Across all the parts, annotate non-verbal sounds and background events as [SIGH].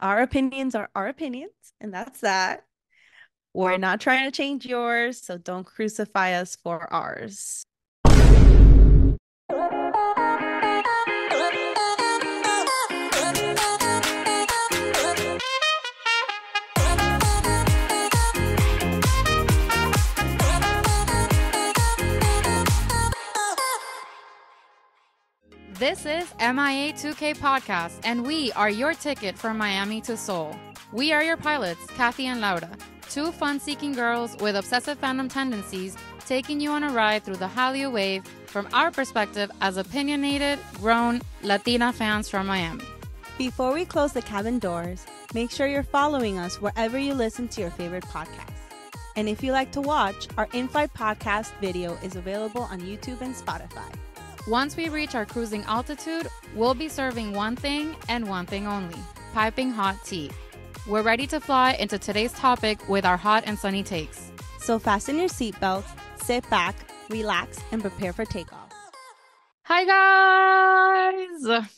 Our opinions are our opinions, and that's that. We're not trying to change yours, so don't crucify us for ours. This is MIA 2K Podcast, and we are your ticket from Miami to Seoul. We are your pilots, Kathy and Laura, two fun seeking girls with obsessive fandom tendencies, taking you on a ride through the Hallyu wave from our perspective as opinionated, grown Latina fans from Miami. Before we close the cabin doors, make sure you're following us wherever you listen to your favorite podcast. And if you like to watch, our in flight podcast video is available on YouTube and Spotify. Once we reach our cruising altitude, we'll be serving one thing and one thing only piping hot tea. We're ready to fly into today's topic with our hot and sunny takes. So fasten your seatbelts, sit back, relax, and prepare for takeoff. Hi, guys!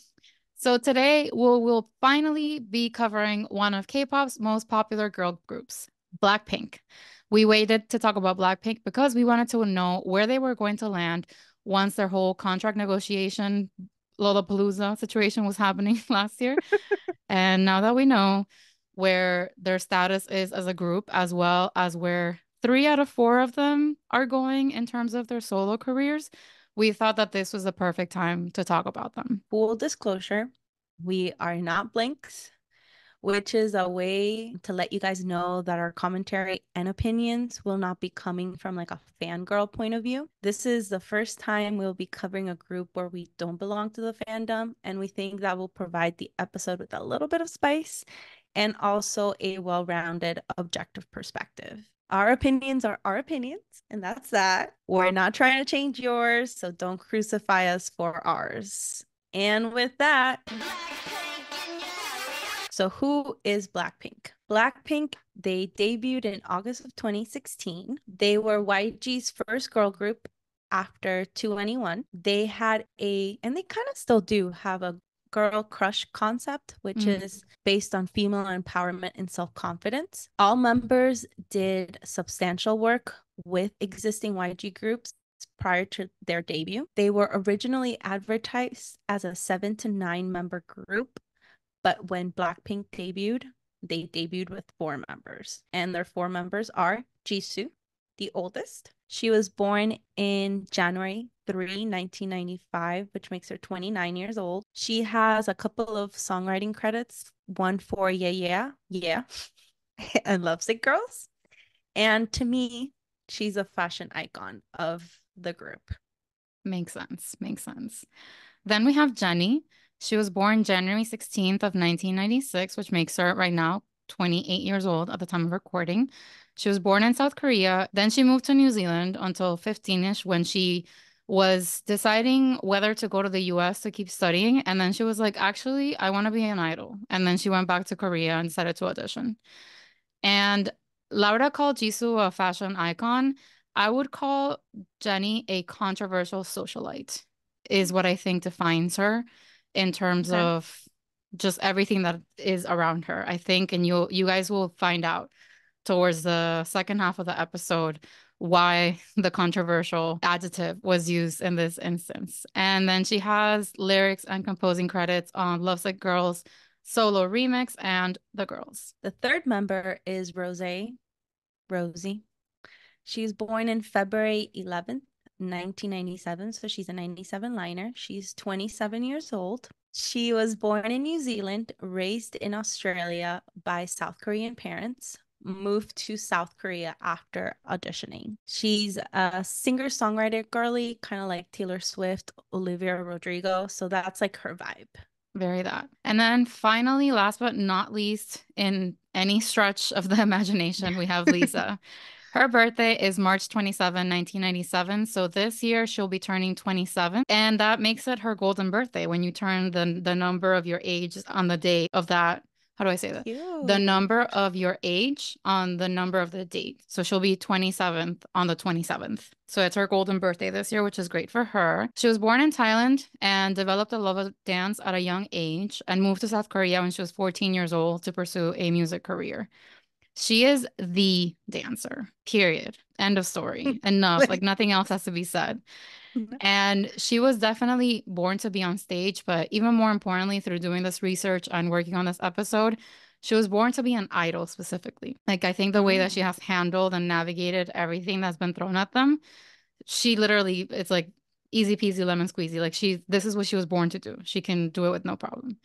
So today we'll, we'll finally be covering one of K pop's most popular girl groups, Blackpink. We waited to talk about Blackpink because we wanted to know where they were going to land once their whole contract negotiation Lollapalooza situation was happening [LAUGHS] last year. [LAUGHS] and now that we know where their status is as a group, as well as where three out of four of them are going in terms of their solo careers, we thought that this was the perfect time to talk about them. Full disclosure, we are not blinks which is a way to let you guys know that our commentary and opinions will not be coming from like a fangirl point of view. This is the first time we'll be covering a group where we don't belong to the fandom, and we think that will provide the episode with a little bit of spice and also a well rounded objective perspective. Our opinions are our opinions, and that's that. We're not trying to change yours, so don't crucify us for ours. And with that, so, who is Blackpink? Blackpink, they debuted in August of 2016. They were YG's first girl group after 2NE1. They had a, and they kind of still do have a girl crush concept, which mm. is based on female empowerment and self confidence. All members did substantial work with existing YG groups prior to their debut. They were originally advertised as a seven to nine member group but when Blackpink debuted, they debuted with four members, and their four members are Jisoo, the oldest. She was born in January 3, 1995, which makes her 29 years old. She has a couple of songwriting credits, one for Yeah Yeah Yeah [LAUGHS] and Lovesick Girls. And to me, she's a fashion icon of the group. Makes sense. Makes sense. Then we have Jennie. She was born January 16th of 1996, which makes her right now 28 years old at the time of recording. She was born in South Korea. Then she moved to New Zealand until 15ish when she was deciding whether to go to the US to keep studying. And then she was like, actually, I want to be an idol. And then she went back to Korea and decided to audition. And Laura called Jisoo a fashion icon. I would call Jennie a controversial socialite, is what I think defines her in terms okay. of just everything that is around her. I think, and you you guys will find out towards the second half of the episode why the controversial adjective was used in this instance. And then she has lyrics and composing credits on Lovesick Girls solo remix and The Girls. The third member is Rose Rosie. She's born in February 11th, Mm-hmm. 1997. So she's a 97 liner. She's 27 years old. She was born in New Zealand, raised in Australia by South Korean parents, moved to South Korea after auditioning. She's a singer songwriter girly, kind of like Taylor Swift, Olivia Rodrigo. So that's like her vibe. Very that. And then finally, last but not least, in any stretch of the [LAUGHS] imagination, we have Lisa. [LAUGHS] Her birthday is March 27, 1997. So this year she'll be turning 27. And that makes it her golden birthday when you turn the, the number of your age on the day of that how do I say that? Cute. The number of your age on the number of the date. So she'll be 27th on the 27th. So it's her golden birthday this year, which is great for her. She was born in Thailand and developed a love of dance at a young age and moved to South Korea when she was 14 years old to pursue a music career. She is the dancer, period. End of story. [LAUGHS] Enough. like nothing else has to be said. And she was definitely born to be on stage, but even more importantly, through doing this research and working on this episode, she was born to be an idol specifically. Like, I think the way that she mm. has handled and navigated everything that's been thrown at them, she literally, it's like easy peasy lemon squeezy. Like, she, this is what she was born to do. She can do it with no problem.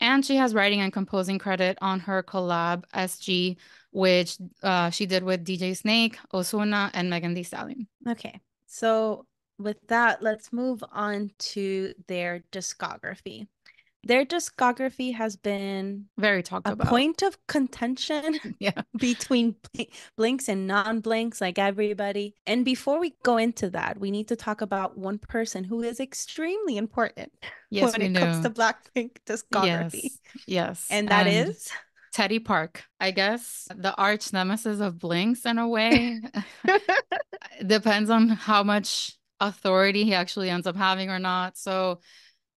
And she has writing and composing credit on her collab SG, which uh, she did with DJ Snake, Ozuna, and Megan Thee Stallion. Okay. So with that, let's move on to their discography. Their discography has been very talked a about. point of contention [LAUGHS] yeah. [LAUGHS] between blinks and non-blinks, like everybody. And before we go into that, we need to talk about one person who is extremely important yes, when it do. comes to Blackpink discography. Yes, yes. and that and is Teddy Park, I guess, the arch nemesis of Blinks in a way. [LAUGHS] Depends on how much authority he actually ends up having or not. So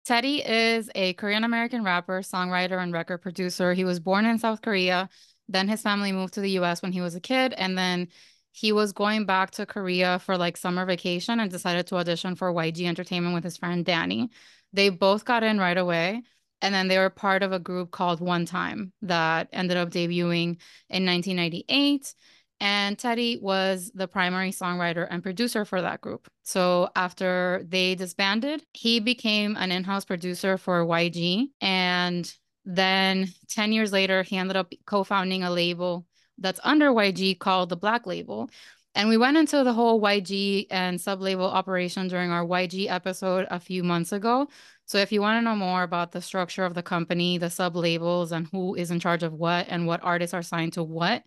Teddy is a Korean American rapper, songwriter, and record producer. He was born in South Korea. Then his family moved to the US when he was a kid. And then he was going back to Korea for like summer vacation and decided to audition for YG Entertainment with his friend Danny. They both got in right away. And then they were part of a group called 1TYM that ended up debuting in 1998. And Teddy was the primary songwriter and producer for that group. So after they disbanded, he became an in house producer for YG. And then 10 years later, he ended up co founding a label that's under YG called the Black Label. And we went into the whole YG and sub label operation during our YG episode a few months ago. So if you want to know more about the structure of the company, the sub labels, and who is in charge of what and what artists are signed to what,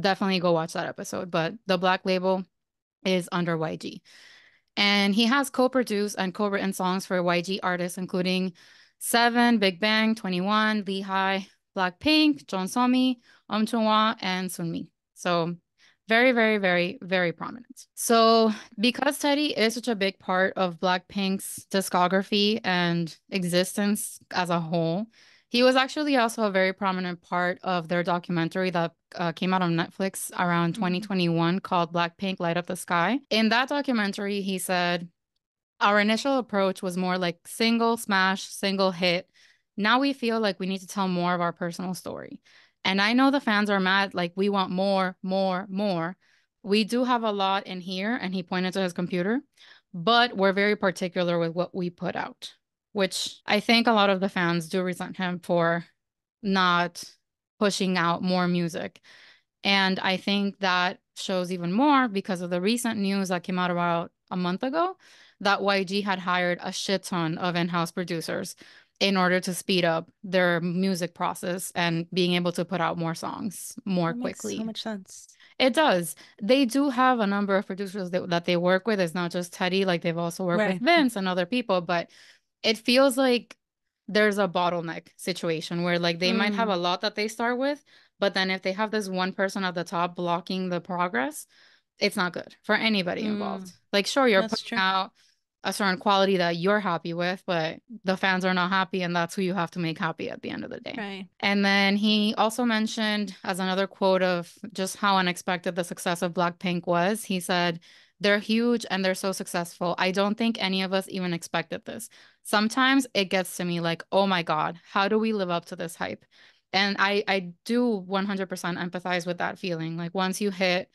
definitely go watch that episode. But the Black Label is under YG. And he has co produced and co written songs for YG artists, including Seven, Big Bang, 2NE1, Blackpink, Jeon Somi, Um Chungwa, and Sunmi. So very, very, very, very prominent. So because Teddy is such a big part of Blackpink's discography and existence as a whole, he was actually also a very prominent part of their documentary that uh, came out on Netflix around 2021 mm-hmm. called Blackpink Light Up the Sky. In that documentary, he said, Our initial approach was more like single smash, single hit. Now we feel like we need to tell more of our personal story. And I know the fans are mad, like, we want more, more, more. We do have a lot in here. And he pointed to his computer, but we're very particular with what we put out which I think a lot of the fans do resent him for not pushing out more music. And I think that shows even more because of the recent news that came out about a month ago that YG had hired a shit ton of in house producers in order to speed up their music process and being able to put out more songs more quickly. so much sense. It does. They do have a number of producers that, that they work with. It's not just Teddy, like they've also worked right. with Vince and other people, but it feels like there's a bottleneck situation where like they mm. might have mm. a lot that they start with, but then if they have this one person at the top blocking the progress, it's not good for anybody mm. involved. Like, sure, you're that's putting true. out a certain quality that you're happy with, but the fans are not happy, and that's who you have to make happy at the end of the day. Right. And then he also mentioned, as another quote of just how unexpected the success of Blackpink was, he said, they're huge and they're so successful. I don't think any of us even expected this. Sometimes it gets to me like, oh my God, how do we live up to this hype? And I I do 100% empathize with that feeling. Like once you hit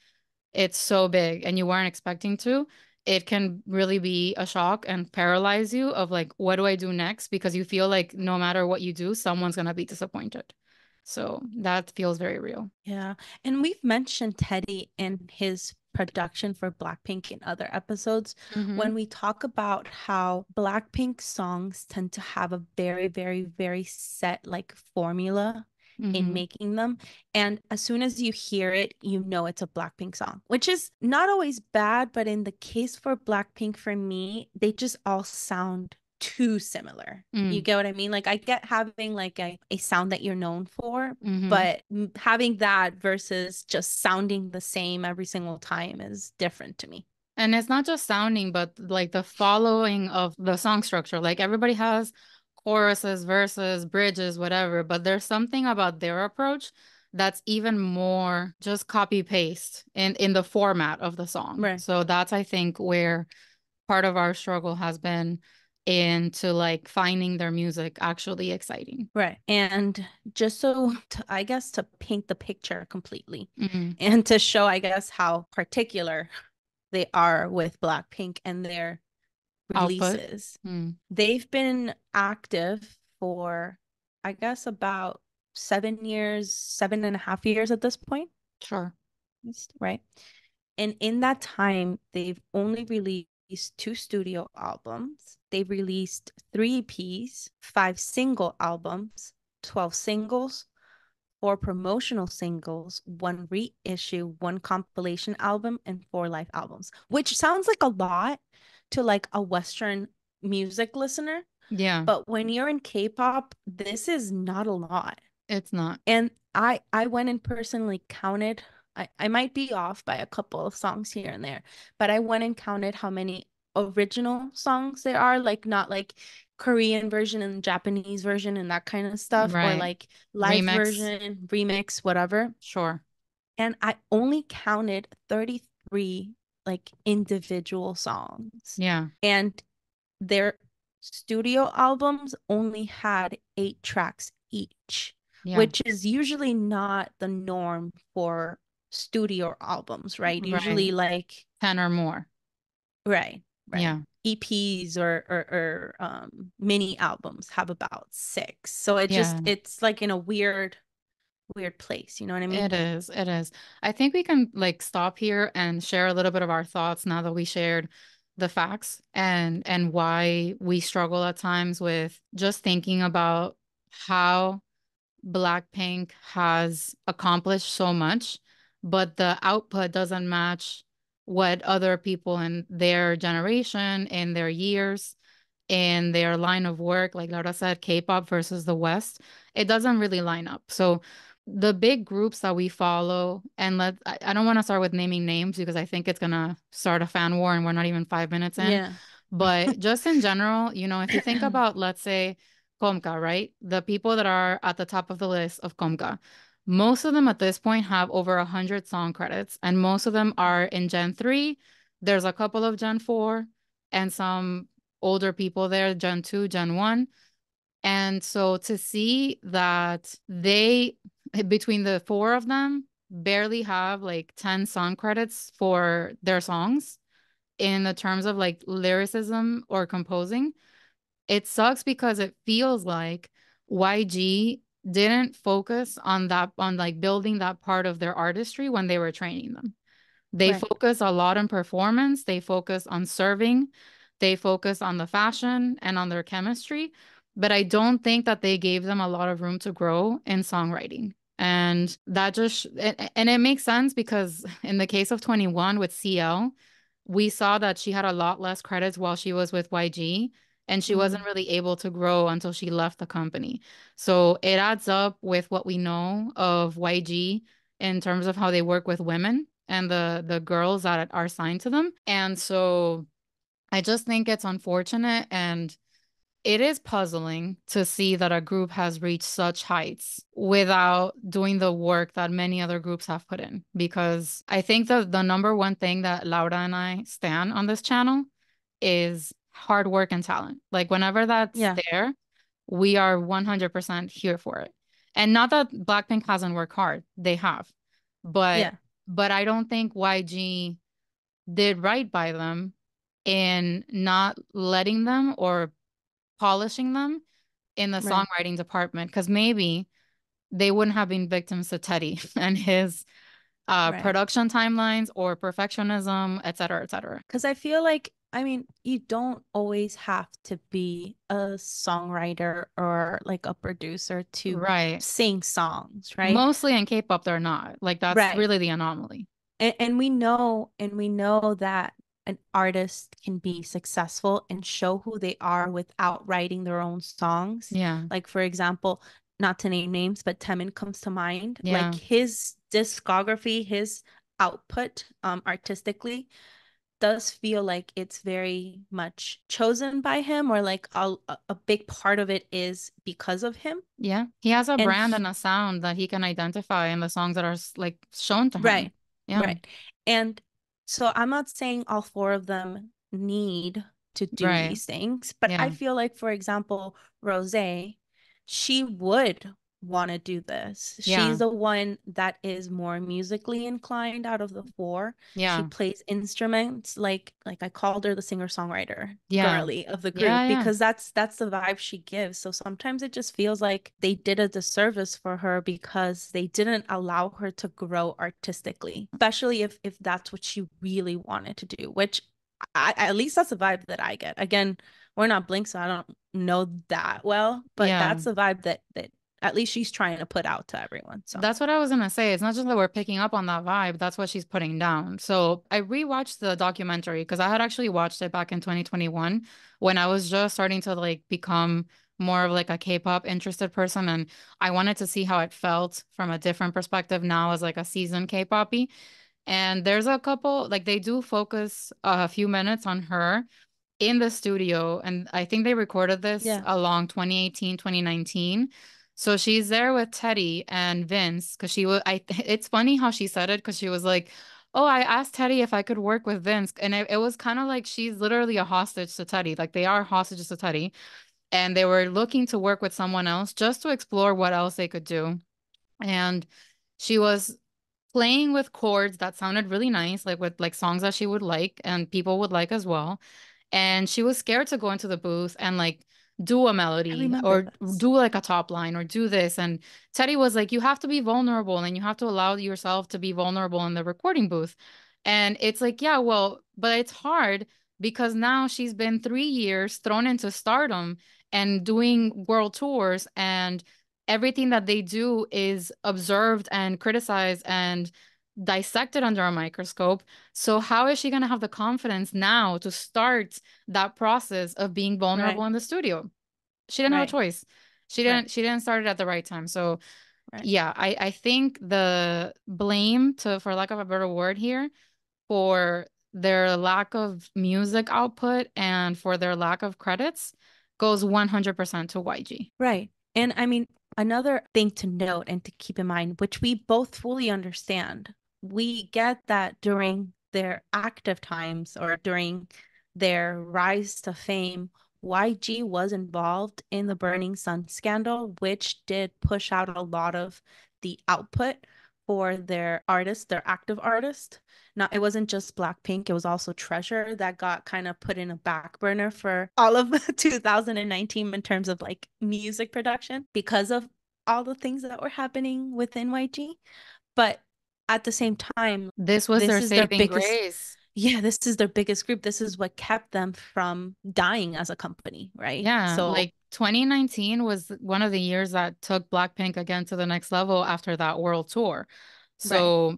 it's so big and you weren't expecting to, it can really be a shock and paralyze you of like what do I do next because you feel like no matter what you do, someone's going to be disappointed. So that feels very real. Yeah. And we've mentioned Teddy in his production for Blackpink in other episodes mm-hmm. when we talk about how Blackpink songs tend to have a very, very, very set like formula Mm-hmm. in making them. And as soon as you hear it, you know it's a Blackpink song, which is not always bad. But in the case for Blackpink, for me, they just all sound too similar. Mm. You get what I mean? Like I get having like a, a sound that you're known for, Mhm. but having that versus just sounding the same every single time is different to me. And it's not just sounding, but like the following of the song structure. Like everybody has choruses, verses, bridges, whatever, but there's something about their approach that's even more just copy paste in in the format of the song. Right. So that's I think where part of our struggle has been into like finding their music actually exciting. Right. And just so [LAUGHS] to, I guess to paint the picture completely Mhm. [LAUGHS] and to show, I guess, how particular they are with Blackpink and their releases. Mm. They've been active for, I guess, about seven years, seven and a half years at this point. Sure. right? And in that time, they've only released two studio albums. They've released three EPs, five single albums, 12 singles, four promotional singles, one reissue, one compilation album, and four live albums, which sounds like a lot to like a Western music listener. Yeah, But when you're in K-pop, this is not a lot. it's not. And I I went and personally counted. I, I might be off by a couple of songs here and there, but I went and counted how many original songs there are, like not like Korean version and Japanese version and that kind of stuff, or like live Remix. version, remix, whatever. Sure. And I only counted 33 like individual songs. Yeah. And their studio albums only had eight tracks each Yeah. which is usually not the norm for studio albums, right? Usually like 10 or more. right, right. Yeah. EPs or, or or um mini albums have about six. So it just it's like in a weird weird place, you know what I mean? It is. It is. I think we can like stop here and share a little bit of our thoughts now that we shared the facts and and why we struggle at times with just thinking about how Blackpink has accomplished so much, but the output doesn't match what other people in their generation, in their years, in their line of work, like Laura said, K-pop versus the West, it doesn't really line up. So the big groups that we follow, and let I, I don't want to start with naming names because I think it's gonna start a fan war and we're not even five minutes in. Yeah. But [LAUGHS] just in general, you know, if you think [CLEARS THROAT] about, let's say, KOMCA, right? The people that are at the top of the list of KOMCA, most of them at this point have over a hundred song credits, and most of them are in Gen 3. There's a couple of Gen 4 and some older people there, Gen 2, Gen 1. And so to see that they, between the four of them, barely have like 10 song credits for their songs in the terms of like lyricism or composing, it sucks because it feels like YG didn't focus on that, on like building that part of their artistry when they were training them. They Right. focus a lot on performance, they focus on serving, they focus on the fashion and on their chemistry. But I don't think that they gave them a lot of room to grow in songwriting. And that just, and and it makes sense because in the case of 2NE1 with CL, we saw that she had a lot less credits while she was with YG and she mm-hmm. wasn't really able to grow until she left the company. So it adds up with what we know of YG in terms of how they work with women and the the girls that are signed to them. And so I just think it's unfortunate and it is puzzling to see that a group has reached such heights without doing the work that many other groups have put in. Because I think that the number one thing that Laura and I stand on this channel is hard work and talent. Like whenever that's Yeah. there, we are 100% here for it. And not that Blackpink hasn't worked hard, they have. But Yeah. but I don't think YG did right by them in not letting them or polishing them in the Right. songwriting department because maybe they wouldn't have been victims to Teddy [LAUGHS] and his uh Right. production timelines or perfectionism, et cetera, et cetera. Because I feel like, I mean, you don't always have to be a songwriter or like a producer to Right. sing songs, right? Mostly in K-pop, they're not. Like that's Right. really the anomaly. and, and we know and we know that an artist can be successful and show who they are without writing their own songs. Yeah. Like for example, not to name names, but Taemin comes to mind. Yeah. Like his discography, his output um artistically does feel like it's very much chosen by him or like a, a big part of it is because of him Yeah. He has a And brand he- and a sound that he can identify in the songs that are like shown to him. right Yeah. right and so i'm not saying all four of them need to do Right. these things but Yeah. i feel like for example rose she would want to do this Yeah. she's the one that is more musically inclined out of the four Yeah. she plays instruments like like i called her the singer songwriter Yeah. girly of the group Yeah, yeah. because that's that's the vibe she gives so sometimes it just feels like they did a disservice for her because they didn't allow her to grow artistically especially if if that's what she really wanted to do which I, at least that's the vibe that i get again we're not blink so i don't know that well but Yeah. that's the vibe that that at least she's trying to put out to everyone so That's what I was gonna say. It's not just that we're picking up on that vibe, that's what she's putting down. So I rewatched the documentary because I had actually watched it back in 2021 when I was just starting to like become more of like a K-pop interested person and I wanted to see how it felt from a different perspective now as like a seasoned K-poppy. And there's a couple like they do focus a few minutes on her in the studio and I think they recorded this Yeah. along 2018, 2019. So she's there with Teddy and Vince because she was. I. [LAUGHS] It's funny how she said it because she was like, "Oh, I asked Teddy if I could work with Vince," and it, it was kind of like she's literally a hostage to Teddy. Like they are hostages to Teddy, and they were looking to work with someone else just to explore what else they could do. And she was playing with chords that sounded really nice, like with like songs that she would like and people would like as well. And she was scared to go into the booth and like do a melody or this. do like a top line or do this. And Teddy was like, you have to be vulnerable and you have to allow yourself to be vulnerable in the recording booth. And it's like, yeah, well, but it's hard because now she's been three years thrown into stardom and doing world tours and everything that they do is observed and criticized and dissected under a microscope. So how is she going to have the confidence now to start that process of being vulnerable Right. in the studio? She didn't have a choice. She didn't Right. she didn't start it at the right time. So Right. yeah, I I think the blame to for lack of a better word here for their lack of music output and for their lack of credits goes 100% to YG. Right. And I mean, another thing to note and to keep in mind, which we both fully understand, we get that during their active times or during their rise to fame, YG was involved in the Burning Sun scandal, which did push out a lot of the output for their artists, their active artist. Now, it wasn't just Blackpink, it was also Treasure that got kind of put in a back burner for all of [LAUGHS] 2019 in terms of like music production because of all the things that were happening within YG. But at the same time, This was This their is their saving biggest- grace. Yeah, this is their biggest group. This is what kept them from dying as a company, right? Yeah, So like 2019 was one of the years that took Blackpink again to the next level after that world tour. So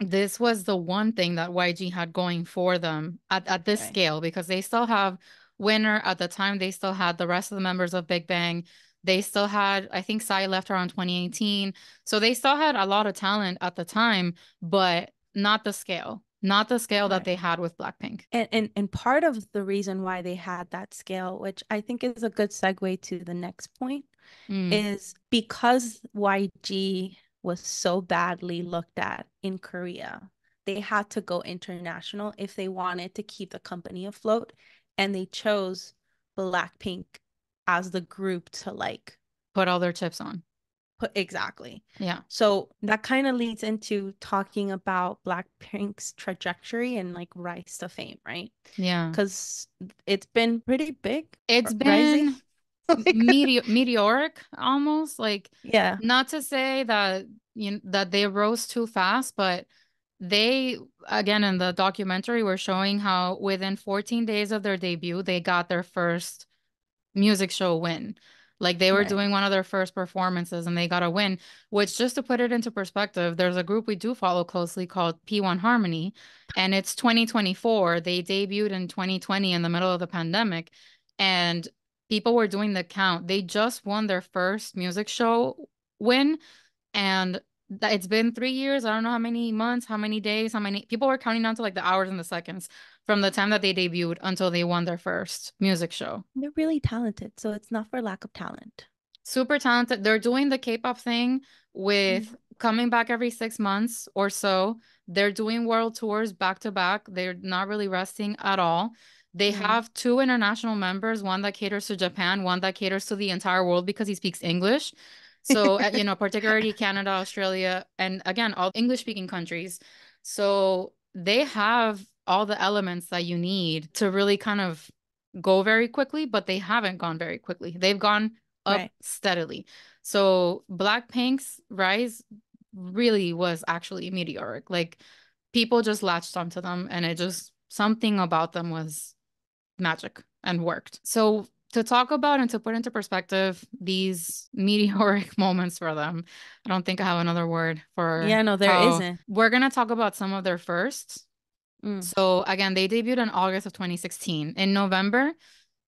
this was the one thing that YG had going for them at, at this Right. scale because they still have Winner at the time, they still had the rest of the members of Big Bang. They still had, I think Psy left around 2018. So they still had a lot of talent at the time, but not the scale, not the scale that they had with Blackpink. and, and and part of the reason why they had that scale, which I think is a good segue to the next point, Mm. is because YG was so badly looked at in Korea, they had to go international if they wanted to keep the company afloat. And they chose Blackpink as the group to like Put all their chips on. Put exactly. Yeah. So that kind of leads into talking about Blackpink's trajectory and like rise to fame, right? Yeah. Because it's been pretty big. It's been [LAUGHS] oh mete- meteoric almost like yeah. not to say that you know, that they rose too fast but they again in the documentary were showing how within 14 days of their debut they got their first music show win Like they were Right. doing one of their first performances and they got a win, which just to put it into perspective, there's a group we do follow closely called P1 Harmony, and it's 2024. They debuted in 2020 in the middle of the pandemic, and people were doing the count. They just won their first music show win, and it's been three years. I don't know how many months, how many days, how many people were counting down to like the hours and the seconds from the time that they debuted until they won their first music show. They're really talented, so it's not for lack of talent. Super talented. They're doing the K-pop thing with Mhm. coming back every six months or so. They're doing world tours back to back. They're not really resting at all. They Mhm. have two international members, one that caters to Japan, one that caters to the entire world because he speaks English. So, uh, you know, particularly [LAUGHS] Canada, Australia, and again, all English speaking countries. So they have all the elements that you need to really kind of go very quickly, but they haven't gone very quickly. They've gone up Right. steadily. So Blackpink's rise really was actually meteoric. Like people just latched onto them and it just something about them was magic and worked. So to talk about and to put into perspective these [LAUGHS] meteoric moments for them, I don't think I have another word for Yeah, no, there isn't. We're gonna talk about some of their firsts. Mm. So again, they debuted in August of 2016. In November,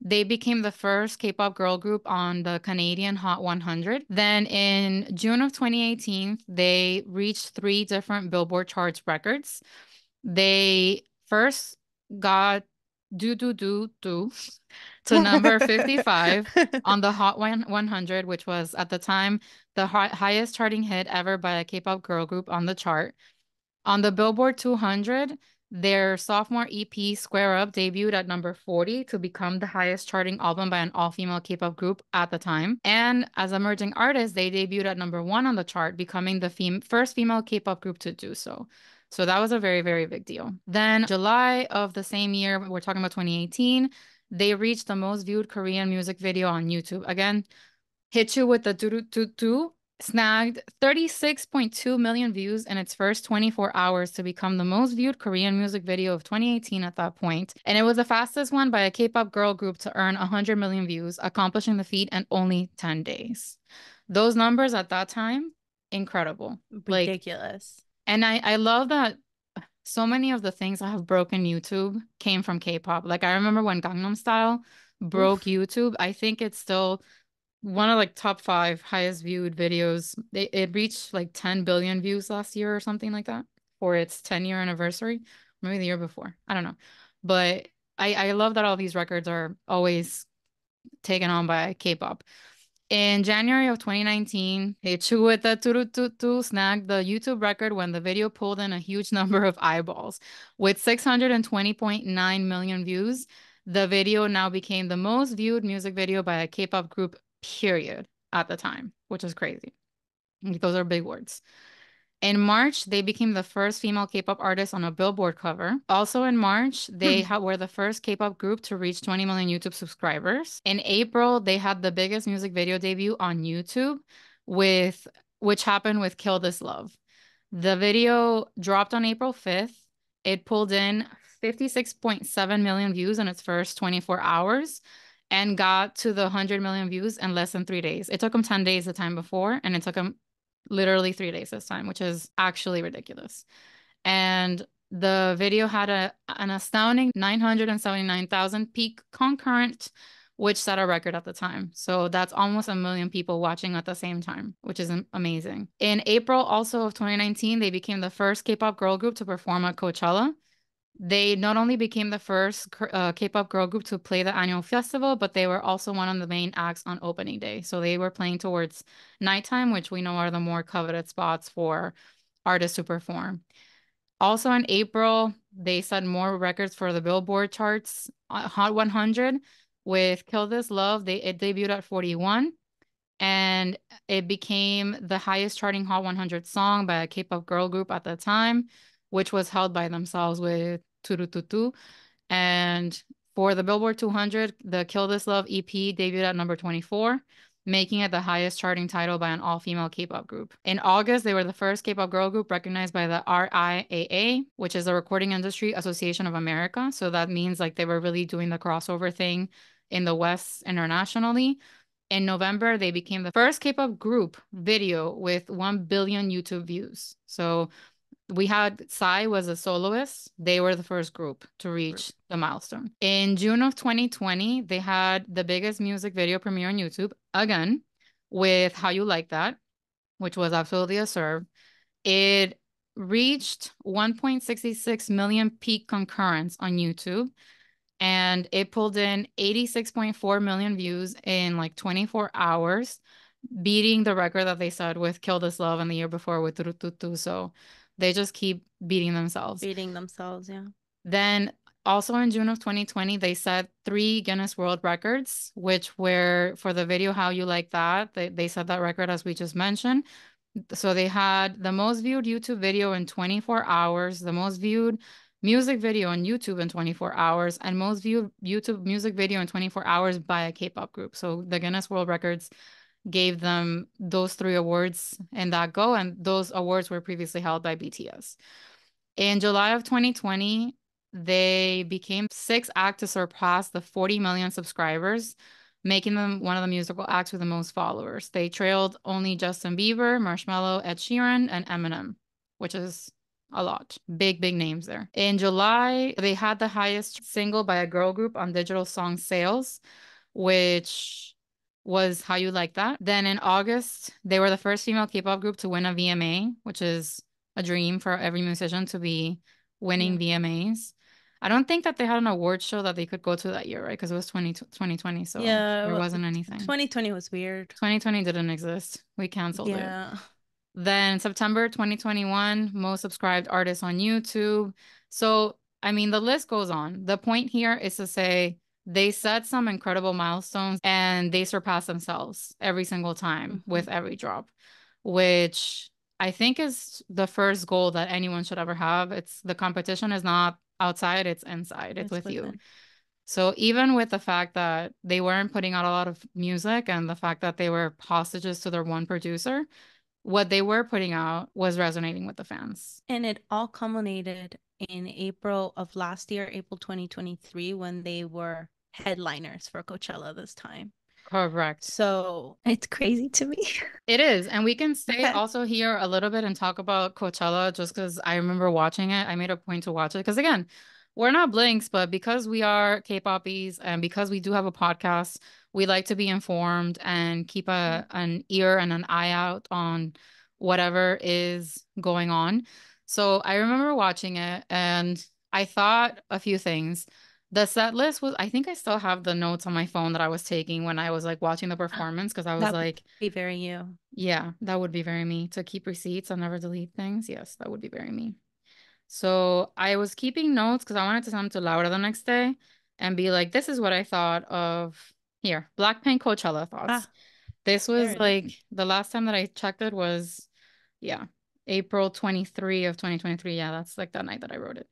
they became the first K-pop girl group on the Canadian Hot 100. Then in June of 2018, they reached three different Billboard charts records. They first got Do Do Do Do [LAUGHS] to number 55 [LAUGHS] on the Hot 100, which was at the time the hi- highest charting hit ever by a K-pop girl group on the chart. On the Billboard 200, their sophomore EP Square Up debuted at number 40 to become the highest charting album by an all-female K-pop group at the time. And as emerging artists, they debuted at number 1 on the chart, becoming the fem- first female K-pop group to do so. So that was a very very big deal. Then July of the same year, we're talking about 2018, they reached the most viewed Korean music video on YouTube. Again, hit you with the doo doo doo snagged 36.2 million views in its first 24 hours to become the most viewed Korean music video of 2018 at that. And it was the fastest one by a K-pop girl group to earn 100 million views, accomplishing the feat in only 10 days. Those numbers at that time, incredible. Like, Ridiculous. and I I love that so many of the things that have broken YouTube came from K-pop. Like I remember when Gangnam Style broke YouTube. I think it's still one of like top five highest viewed videos. It, it reached like 10 billion views last year or something like that for its 10 year anniversary. Maybe the year before. I don't know. But I, I love that all these records are always taken on by K-pop. In January of 2019, Hechoo with the Turututu snagged the YouTube record when the video pulled in a huge [LAUGHS] number of eyeballs. With 620.9 million views, the video now became the most viewed music video by a K-pop group, period, at the time, which is crazy. Those are big words. In March, they became the first female K-pop artist on a Billboard cover. Also in March, they hmm. ha- were the first K-pop group to reach 20 million YouTube subscribers. In April, they had the biggest music video debut on YouTube with which happened with Kill This Love. The video dropped on April 5th. It pulled in 56.7 million views in its first 24 hours and got to the 100 million views in less than 3 days. It took them 10 days the time before and it took them literally three days this time, which is actually ridiculous. And the video had a an astounding 979,000 peak concurrent, which set a record at the time. So that's almost a million people watching at the same time, which is amazing. In April also of 2019, they became the first K-pop girl group to perform at Coachella. They not only became the first uh, K-pop girl group to play the annual festival, but they were also one of the main acts on opening day. So they were playing towards nighttime, which we know are the more coveted spots for artists to perform. Also in April, they set more records for the Billboard charts, uh, Hot 100 with Kill This Love. They it debuted at 41 and it became the highest charting Hot 100 song by a K-pop girl group at the time which was held by themselves with Turututu. And for the Billboard 200, the Kill This Love EP debuted at number 24, making it the highest charting title by an all-female K-pop group. In August, they were the first K-pop girl group recognized by the RIAA, which is the Recording Industry Association of America. So that means like they were really doing the crossover thing in the West internationally. In November, they became the first K-pop group video with 1 billion YouTube views. So we had Psy was a soloist. They were the first group to reach the milestone. In June of 2020, they had the biggest music video premiere on YouTube again with How You Like That, which was absolutely a serve. It reached 1.66 million peak concurrents on YouTube and it pulled in 86.4 million views in like 24 hours, beating the record that they set with Kill This Love and the year before with Tututu. So they just keep beating themselves. Beating themselves, yeah. Then also in June of 2020, they set three Guinness World Records, which were for the video How You Like That. They, they set that record as we just mentioned. So they had the most viewed YouTube video in 24 hours, the most viewed music video on YouTube in 24 hours, and most viewed YouTube music video in 24 hours by a K-pop group. So the Guinness World Records gave them those three awards in that go, and those awards were previously held by BTS. In July of 2020, they became six act to surpass the 40 million subscribers, making them one of the musical acts with the most followers. They trailed only Justin Bieber, Marshmello, Ed Sheeran, and Eminem, which is a lot. Big, big names there. In July, they had the highest single by a girl group on digital song sales, which was How You Like That. Then in August, they were the first female K-pop group to win a VMA, which is a dream for every musician to be winning yeah. VMAs. I don't think that they had an award show that they could go to that year, right? Because it was 20, 2020. So yeah, there wasn't anything. 2020 was weird. 2020 didn't exist. We canceled yeah. it. Then September 2021, most subscribed artists on YouTube. So, I mean, the list goes on. The point here is to say they set some incredible milestones and they surpass themselves every single time mm-hmm. with every drop, which I think is the first goal that anyone should ever have. It's the competition is not outside, it's inside, it's, it's with within. you. So even with the fact that they weren't putting out a lot of music and the fact that they were hostages to their one producer, what they were putting out was resonating with the fans. And it all culminated in April of last year, April 2023, when they were headliners for Coachella this time. Correct. So it's crazy to me. [LAUGHS] It is. And we can stay also here a little bit and talk about Coachella just because I remember watching it. I made a point to watch it because, again, we're not blinks, but because we are K-poppies and because we do have a podcast, we like to be informed and keep a mm-hmm. an ear and an eye out on whatever is going on. So I remember watching it and I thought a few things. The set list was I think I still have the notes on my phone that I was taking when I was like watching the performance because I was like be very you. Yeah, that would be very me. To keep receipts and never delete things. Yes, that would be very me. So I was keeping notes because I wanted to send them to Laura the next day and be like, this is what I thought of here, Blackpink Coachella thoughts. Ah, this was like the last time that I checked it was, yeah, April 23 of 2023. Yeah, that's like that night that I wrote it.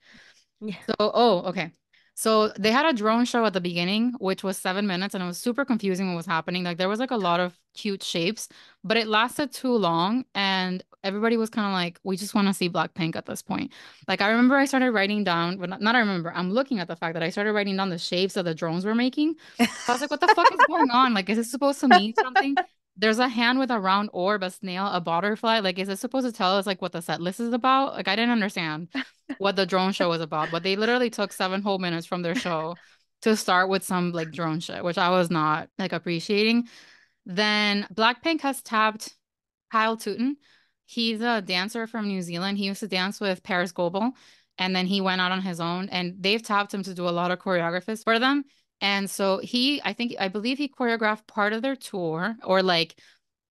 Yeah. So, oh, okay. So they had a drone show at the beginning, which was seven minutes, and it was super confusing what was happening. Like there was like a lot of cute shapes, but it lasted too long, and everybody was kind of like, "We just want to see Blackpink at this point." Like I remember I started writing down, but not, not I remember. I'm looking at the fact that I started writing down the shapes that the drones were making. I was like, "What the fuck is going on? Like, is this supposed to mean something?" There's a hand with a round orb, a snail, a butterfly. Like, is it supposed to tell us like what the set list is about? Like, I didn't understand [LAUGHS] what the drone show was about, but they literally took seven whole minutes from their show to start with some like drone shit, which I was not like appreciating. Then Blackpink has tapped Kiel Tutin. He's a dancer from New Zealand. He used to dance with Parris Goebel and then he went out on his own and they've tapped him to do a lot of choreographies for them. And so he, I think, I believe he choreographed part of their tour or like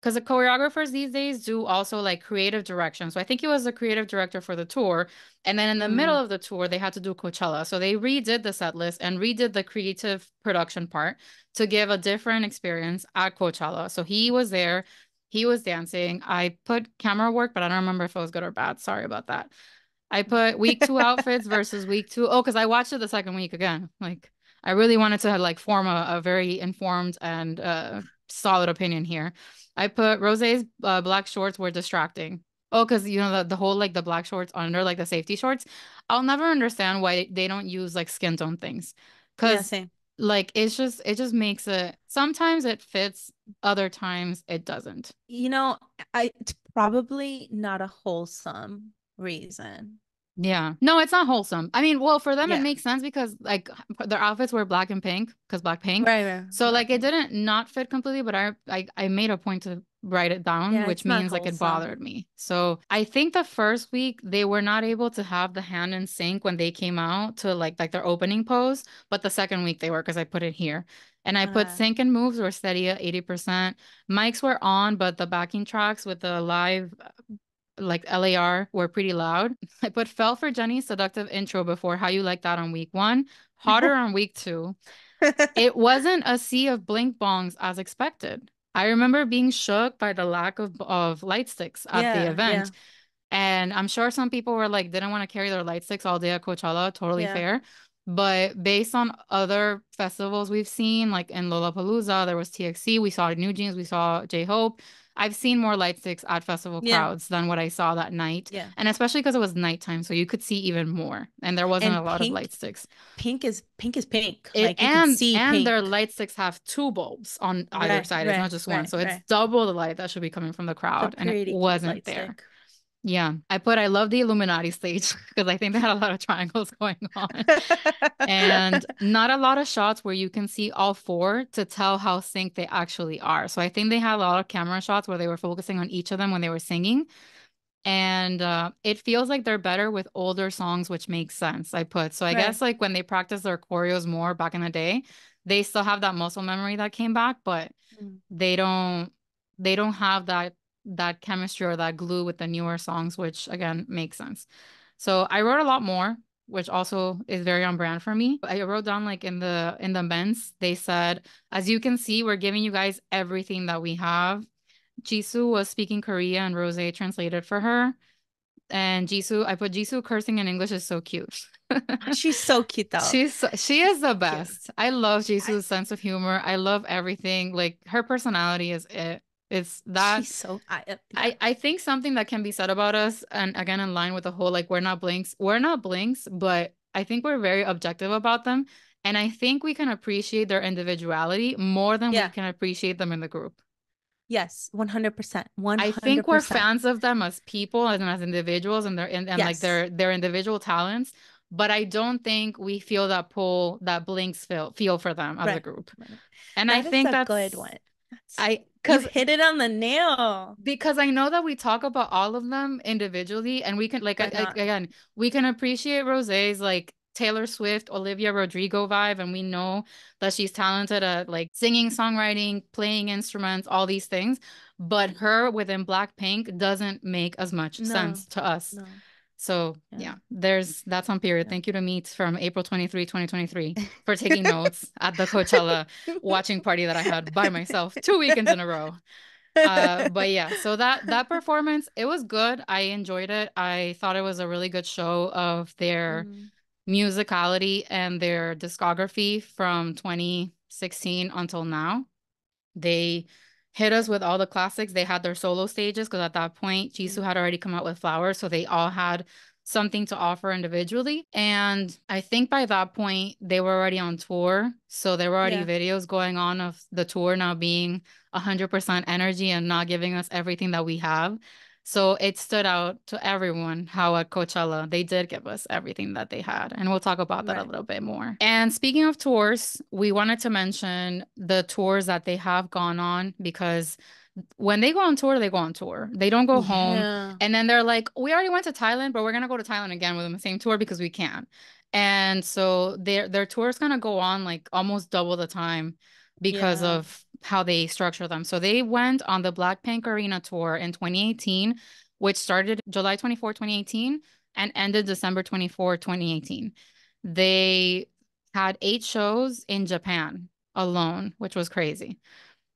because the choreographers these days do also like creative direction. So I think he was the creative director for the tour. And then in the mm. middle of the tour, they had to do Coachella. So they redid the set list and redid the creative production part to give a different experience at Coachella. So he was there, he was dancing. I put camera work, but I don't remember if it was good or bad. Sorry about that. I put week two [LAUGHS] outfits versus week two. Oh, because I watched it the second week again. Like I really wanted to like form a, a very informed and uh, solid opinion here. I put Rose's uh, black shorts were distracting. Oh, because you know the, the whole like the black shorts under like the safety shorts. I'll never understand why they don't use like skin tone things. Because yeah, like it's just it just makes it sometimes it fits, other times it doesn't. You know, I it's probably not a wholesome reason. Yeah. No, it's not wholesome. I mean, well, for them Yeah. it makes sense because like their outfits were black and pink because black pink. Right, right. So like it didn't not fit completely, but I I, I made a point to write it down, Yeah, which means like it bothered me. So I think the first week they were not able to have the hand in sync when they came out to like like their opening pose, but the second week they were because I put it here. And I put Ah. sync and moves were steady at 80%. Mics were on, but the backing tracks with the live like LAR were pretty loud. I put fell for Jennie's seductive intro before how you like that on week one, hotter on week two. [LAUGHS] It wasn't a sea of blink bongs as expected. I remember being shook by the lack of of light sticks at Yeah, the yeah. event. And I'm sure some people were like, didn't want to carry their light sticks all day at Coachella. Totally Yeah. fair. But based on other festivals we've seen, like in Lollapalooza, there was TXT, we saw NewJeans, we saw J Hope. I've seen more light sticks at festival Yeah. crowds than what I saw that night. Yeah. And especially because it was nighttime, so you could see even more. And there wasn't And a lot of pink light sticks. Pink is pink is pink. It- like you and and pink. their light sticks have two bulbs on either Right, side. It's not just one. right, So it's double the light that should be coming from the crowd. And it wasn't there. stick. Yeah. I put I love the Illuminati stage [LAUGHS] because I think they had a lot of triangles [LAUGHS] going on. and [LAUGHS] not a lot of shots where you can see all four to tell how synced they actually are. So I think they had a lot of camera shots where they were focusing on each of them when they were singing. And uh, it feels like they're better with older songs, which makes sense. I put so I Right. guess like when they practice their choreos more back in the day, they still have that muscle memory that came back, but Mm. they don't they don't have that that chemistry or that glue with the newer songs, which again makes sense. So I wrote a lot more, which also is very on brand for me. I wrote down like in the in the men's, they said, as you can see, we're giving you guys everything that we have. Jisoo was speaking Korean and Rose translated for her. And Jisoo, I put Jisoo cursing in English is so cute. [LAUGHS] She's so cute though. She's she is the Cute. best. I love Jisoo's sense of humor. I love everything. Like her personality is it. It's that She's so I, uh. I, I think something that can be said about us, and again, in line with the whole like, we're not blinks, we're not blinks, but I think we're very objective about them. And I think we can appreciate their individuality more than Yeah. we can appreciate them in the group. yes, one hundred percent. One I think we're fans of them as people and as individuals and their and, and like their their individual talents. But I don't think we feel that pull that blinks feel feel for them as a Right. group. And I That is think a that's good one. That's- I because hit it on the nail. because I know that we talk about all of them individually, and we can like, But I- I- again, we can appreciate Rosé's like Taylor Swift, Olivia Rodrigo vibe, and we know that she's talented at like singing, songwriting, playing instruments, all these things. But her within Blackpink doesn't make as much No, sense to us. No. So Yeah. yeah, there's that's on period. Yeah. Thank you to Meet from April 23, 2023 [LAUGHS] for taking notes at the Coachella watching party that I had by myself two weekends in a row uh but yeah so that that performance it was good i enjoyed it i thought it was a really good show of their Mm, musicality and their discography from 2016 until now they hit us with all the classics they had their solo stages because at that point mm-hmm. jisoo had already come out with flowers so they all had something to offer individually and i think by that point they were already on tour so there were already Yeah. videos going on of the tour now being 100% energy and not giving us everything that we have. So it stood out to everyone how at Coachella they did give us everything that they had. And we'll talk about that a little bit more. And speaking of tours, we wanted to mention the tours that they have gone on because when they go on tour, they go on tour. They don't go home. yeah. And then they're like, we already went to Thailand, but we're gonna go to Thailand again with the same tour because we can. And so their their tours gonna go on like almost double the time because Yeah. of how they structure them. So they went on the Blackpink Arena tour in 2018, which started July 24, 2018 and ended December 24, 2018. They had eight shows in Japan alone, which was crazy.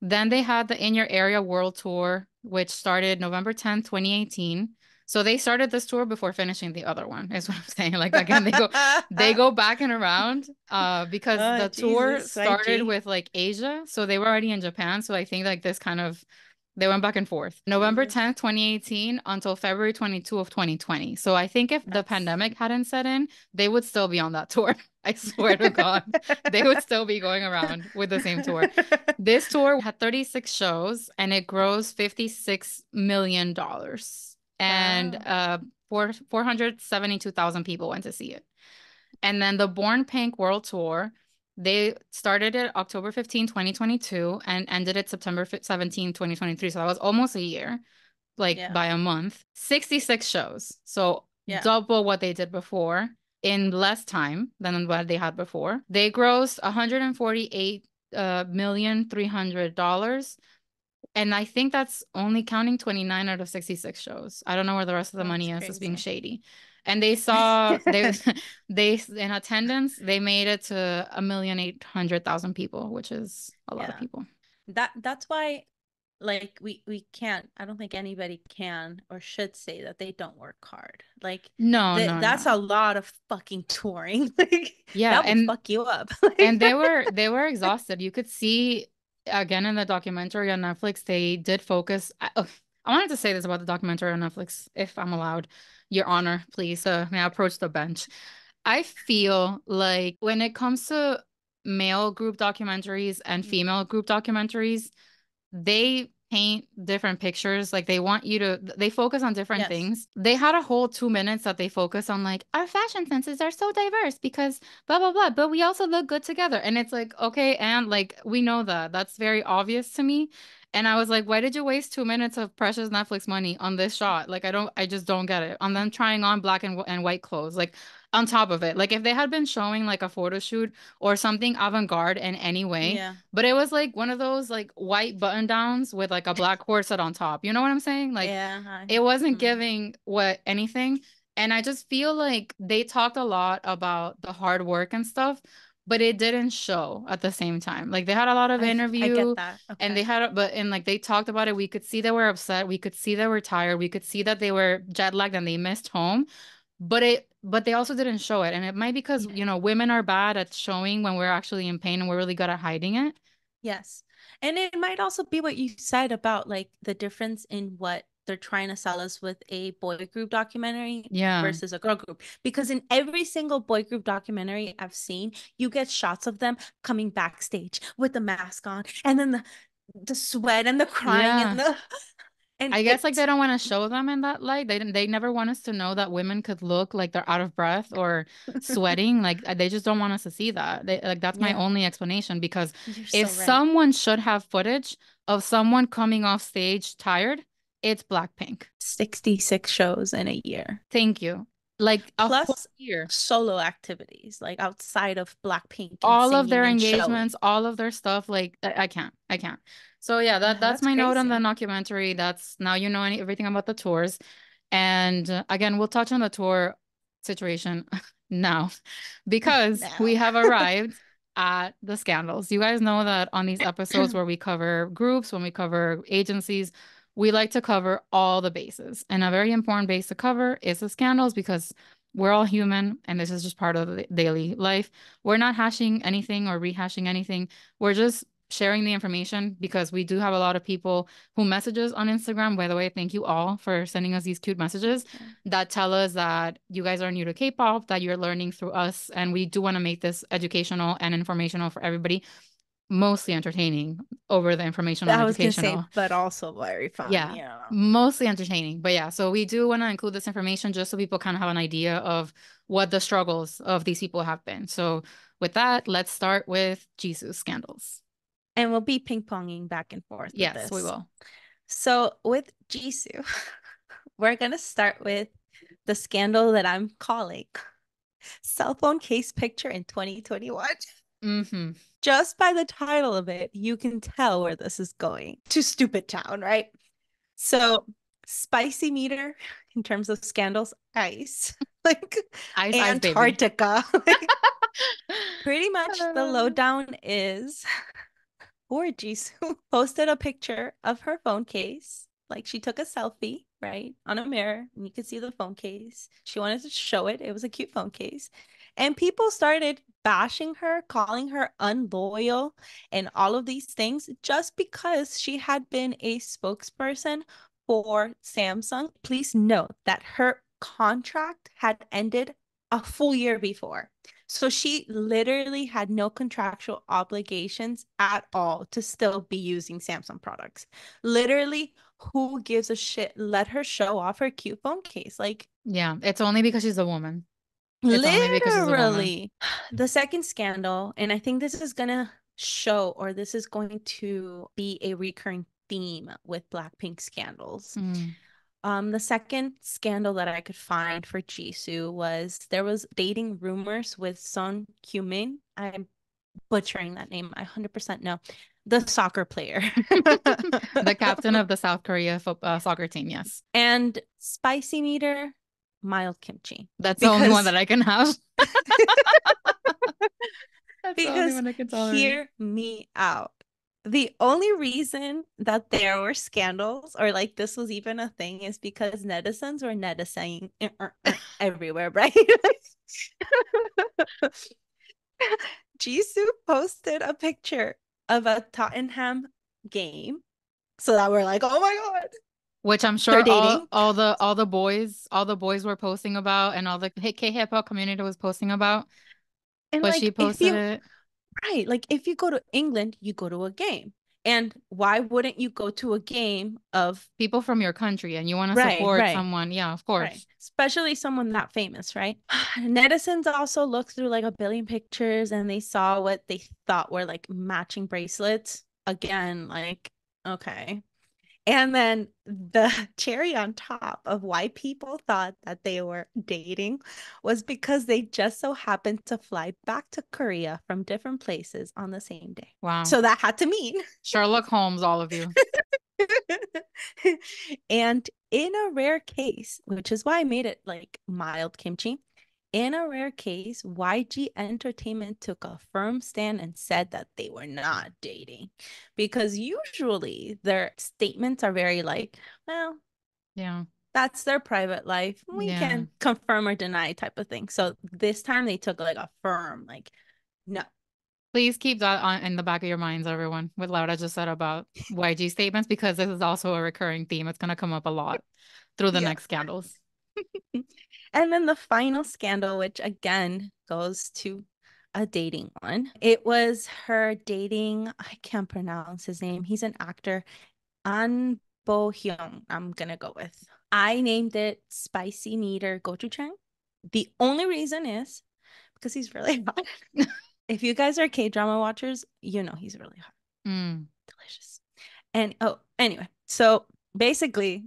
Then they had the In Your Area World Tour, which started November 10, 2018. So they started this tour before finishing the other one, is what I'm [LAUGHS] saying. Like again, they go [LAUGHS] they go back and around uh because Oh, the tour started YG. with like Asia, so they were already in Japan. So I think like this kind of They went back and forth. November Jesus. 10th, 2018 until February 22 of 2020. So I think if the pandemic hadn't set in, they would still be on that tour. [LAUGHS] I swear to God. They would still be going around with the same tour. This tour had 36 shows and it grossed 56 million And uh four 472,000 people went to see it. And then the Born Pink World Tour, they started it October 15, 2022 and ended it September fif- 17, 2023. So that was almost a year, like Yeah. by a month. 66 shows. So Yeah. double what they did before in less time than what they had before. They grossed 148 uh million three hundred dollars. And I think that's only counting 29 out of 66 shows. I don't know where the rest of the money is. It's being shady. And they saw [LAUGHS] they [LAUGHS] they in attendance, they made it to a million eight hundred thousand people, which is a lot of people. that that's why like we we can't i don't think anybody can or should say that they don't work hard like No, th- no, that's no. a lot of fucking touring [LAUGHS] like Yeah, and- fuck you up and they were they were exhausted. You could see again in the documentary on Netflix. They did focus. I, oh, I wanted to say this about the documentary on Netflix, if I'm allowed, Your Honor, please. Uh, may I approach the bench? I feel like when it comes to male group documentaries and Mm. female group documentaries, they paint different pictures. Like they want you to, they focus on different Yes. things. They had a whole two minutes that they focus on, like, our fashion senses are so diverse because blah, blah, blah. But we also look good together. And it's like, okay, and like, we know that. That's very obvious to me. And I was like, why did you waste two minutes of precious Netflix money on this shot? Like, I don't, I just don't get it. On them trying on black and, and white clothes. Like, on top of it, like, if they had been showing like a photo shoot or something avant garde in any way, yeah but it was like one of those like white button downs with like a black corset on top. You know what I'm saying? Like yeah it wasn't Mhm. giving what anything. And I just feel like they talked a lot about the hard work and stuff, but it didn't show at the same time. Like they had a lot of I- interview i get and they okay. had but and like they talked about it we could see they were upset we could see they were tired we could see that they were jet lagged and they missed home but it but they also didn't show it and it might be because Yeah. you know women are bad at showing when we're actually in pain and we're really good at hiding it Yes. And it might also be what you said about like the difference in what they're trying to sell us with a boy group documentary yeah versus a girl group. Because in every single boy group documentary I've seen, you get shots of them coming backstage with the mask on and then the the sweat and the crying and the and I guess like they don't want to show them in that light. They didn't. They never want us to know that women could look like they're out of breath or sweating. like they just don't want us to see that. They, like that's my only explanation because You're if so right. someone should have footage of someone coming off stage tired, it's Blackpink. 66 shows in a year. Thank you. Like Plus year. solo activities like outside of Blackpink. all of their engagements, all of their stuff. Like I, I can't, I can't. So yeah, that that's, that's my note on the documentary. That's now you know any, everything about the tours, and uh, again, we'll touch on the tour situation [LAUGHS] now because [LAUGHS] we have [LAUGHS] arrived at the scandals. You guys know that on these episodes where we cover groups, when we cover agencies, we like to cover all the bases. And a very important base to cover is the scandals because we're all human and this is just part of the daily life. We're not hashing anything or rehashing anything. We're just sharing the information because we do have a lot of people who message us on Instagram. By the way, thank you all for sending us these cute messages that tell us that you guys are new to K-pop, that you're learning through us, and we do want to make this educational and informational for everybody, mostly entertaining over the informational I and was say, but also very fun. Yeah. Yeah. Mostly entertaining. But yeah, so we do want to include this information just so people kind of have an idea of what the struggles of these people have been. So with that, let's start with Jisoo's scandals. And we'll be ping ponging back and forth. Yes, we will. So with Jisoo, [LAUGHS] we're gonna start with the scandal that I'm calling cell phone case picture in 2021. Mm-hmm. Just by the title of it, you can tell where this is going to Stupid Town, right? So spicy meter in terms of scandals, ice. [LAUGHS] Like Ice, ice. Antarctica. Like, [LAUGHS] pretty much the lowdown is poor Jisoo [LAUGHS] posted a picture of her phone case. Like she took a selfie, right, on a mirror, and you could see the phone case. She wanted to show it. It was a cute phone case. And people started bashing her, calling her unloyal, and all of these things just because she had been a spokesperson for Samsung. Please note that her contract had ended a full year before. So she literally had no contractual obligations at all to still be using Samsung products. Literally, who gives a shit? Let her show off her cute phone case. Like, yeah, it's only because she's a woman. It's only because she's a woman. literally. The second scandal, and I think this is gonna show or this is going to be a recurring theme with Blackpink scandals. Mm. Um, the second scandal that I could find for Jisoo was there was dating rumors with Son Heung-min. I'm butchering that name. I 100% know. The soccer player. [LAUGHS] the captain of the South Korea uh, soccer team, yes. And spicy meter, mild kimchi. That's the only one that I can have. [LAUGHS] [LAUGHS] That's the only Because one I can tolerate. hear me out. The only reason that there were scandals or like this was even a thing is because netizens were netizing eh, er, er, [LAUGHS] everywhere, right? [LAUGHS] Jisoo posted a picture of a Tottenham game. So that we're like, oh my god. Which I'm sure all, all the all the boys all the boys were posting about and all the K hip hop community was posting about. And But like she posted you it. Right, like if you go to England, you go to a game. And why wouldn't you go to a game of People from your country and you want to Right, support right. someone. Yeah, of course. Right. Especially someone that famous, right? [SIGHS] Netizens also looked through like a billion pictures and they saw what they thought were like matching bracelets. Again, like, okay. And then the [LAUGHS] cherry on top of why people thought that they were dating was because they just so happened to fly back to Korea from different places on the same day. Wow. So that had to mean [LAUGHS] Sherlock Holmes, all of you. [LAUGHS] and in a rare case, which is why I made it like mild kimchi, in a rare case, YG Entertainment took a firm stand and said that they were not dating because usually their statements are very like, well, Yeah. that's their private life. We Yeah. can confirm or deny type of thing. So this time they took like a firm, like, no, Please keep that on in the back of your minds, everyone, what Laura just said about YG statements, because this is also a recurring theme. It's going to come up a lot through the Yeah. next scandals. [LAUGHS] And then the final scandal, which again goes to a dating one. It was her dating, I can't pronounce his name. He's an actor, An Bo Hyung. I'm gonna go with. I named it Spicy Meter Gochujang. The only reason is because he's really [LAUGHS] hot. if you guys are K drama watchers, you know he's really hot Mm. delicious. And oh, anyway, so basically,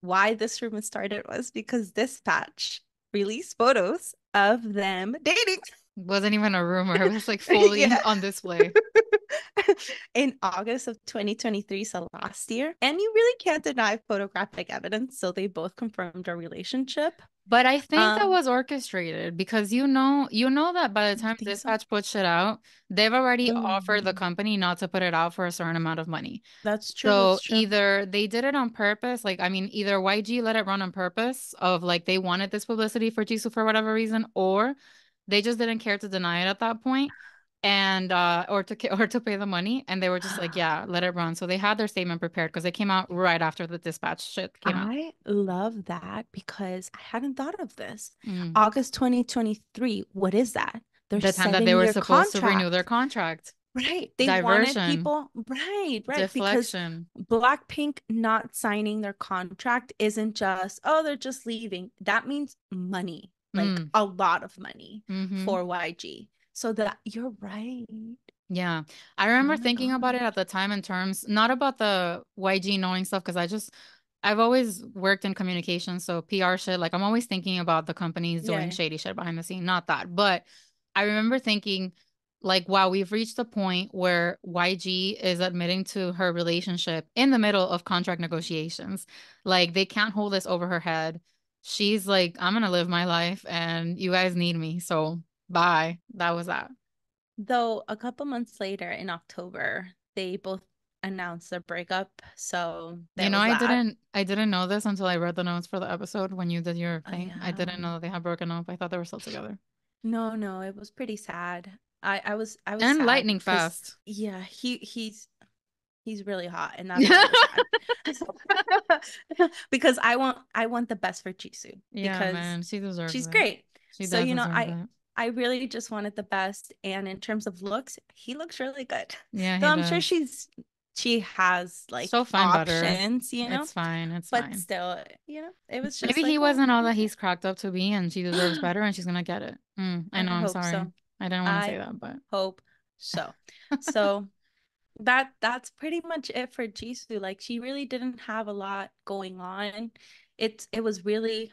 why this rumor started was because Dispatch released photos of them dating [LAUGHS] Wasn't even a rumor. It was like [LAUGHS] fully Yeah. on display. [LAUGHS] in August of 2023, so last year. And you really can't deny photographic evidence. So they both confirmed a relationship. But I think that Um, was orchestrated because you know, you know that by the time think so? Dispatch puts shit out, they've already offered the Mm. company not to put it out for a certain amount of money. That's true. So that's true. either they did it on purpose, like I mean, either YG let it run on purpose of like they wanted this publicity for Jisoo for whatever reason, or they just didn't care to deny it at that point, and uh or to [LAUGHS] or to pay the money, and they were just like, [GASPS] yeah, let it run. So they had their statement prepared because it came out right after the dispatch shit came out. I love that because I hadn't thought of this. Mm. August 2023. What is that? Their The time that they were supposed to renew their contract. contract, Right. They wanted people. Right. Right. Because. Blackpink not signing their contract isn't just, oh, they're just leaving. That means money, like Mm. a lot of money Mhm. for YG. So that you're right. Yeah. I remember Oh thinking about it at the time in terms not about the YG knowing stuff because I just I've always worked in communication, so PR shit, like I'm always thinking about the companies doing yeah. shady shit behind the scene, not that. But I remember thinking like wow, we've reached a point where YG is admitting to her relationship in the middle of contract negotiations. Like they can't hold this over her head. She's like, I'm gonna live my life and you guys need me. So bye. That was that. Though a couple months later in October, they both announced their breakup. So You know, I that. didn't I didn't know this until I read the notes for the episode when you did your thing. I didn't yeah. know they had broken up. I thought they were still together. No, no, it was pretty sad. I I was I was and sad lightning fast. Yeah, he he's he's really hot, and that's why I was sad. because I want I want the best for Jisoo Yeah, because man, she deserves she's it. great. She So, you know, I- it. I really just wanted the best, and in terms of looks, he looks really good. Yeah, he I'm sure she's she has like find better. options, you know. It's fine. It's but fine. still, you know, it was just Maybe like, he wasn't all that he's cracked up to be, and she deserves better, and she's gonna get it. Mm, I I know. I'm hope sorry. so. I didn't want to say that, but hope so. [LAUGHS] So that that's pretty much it for Jisoo. Like she really didn't have a lot going on. It's it was really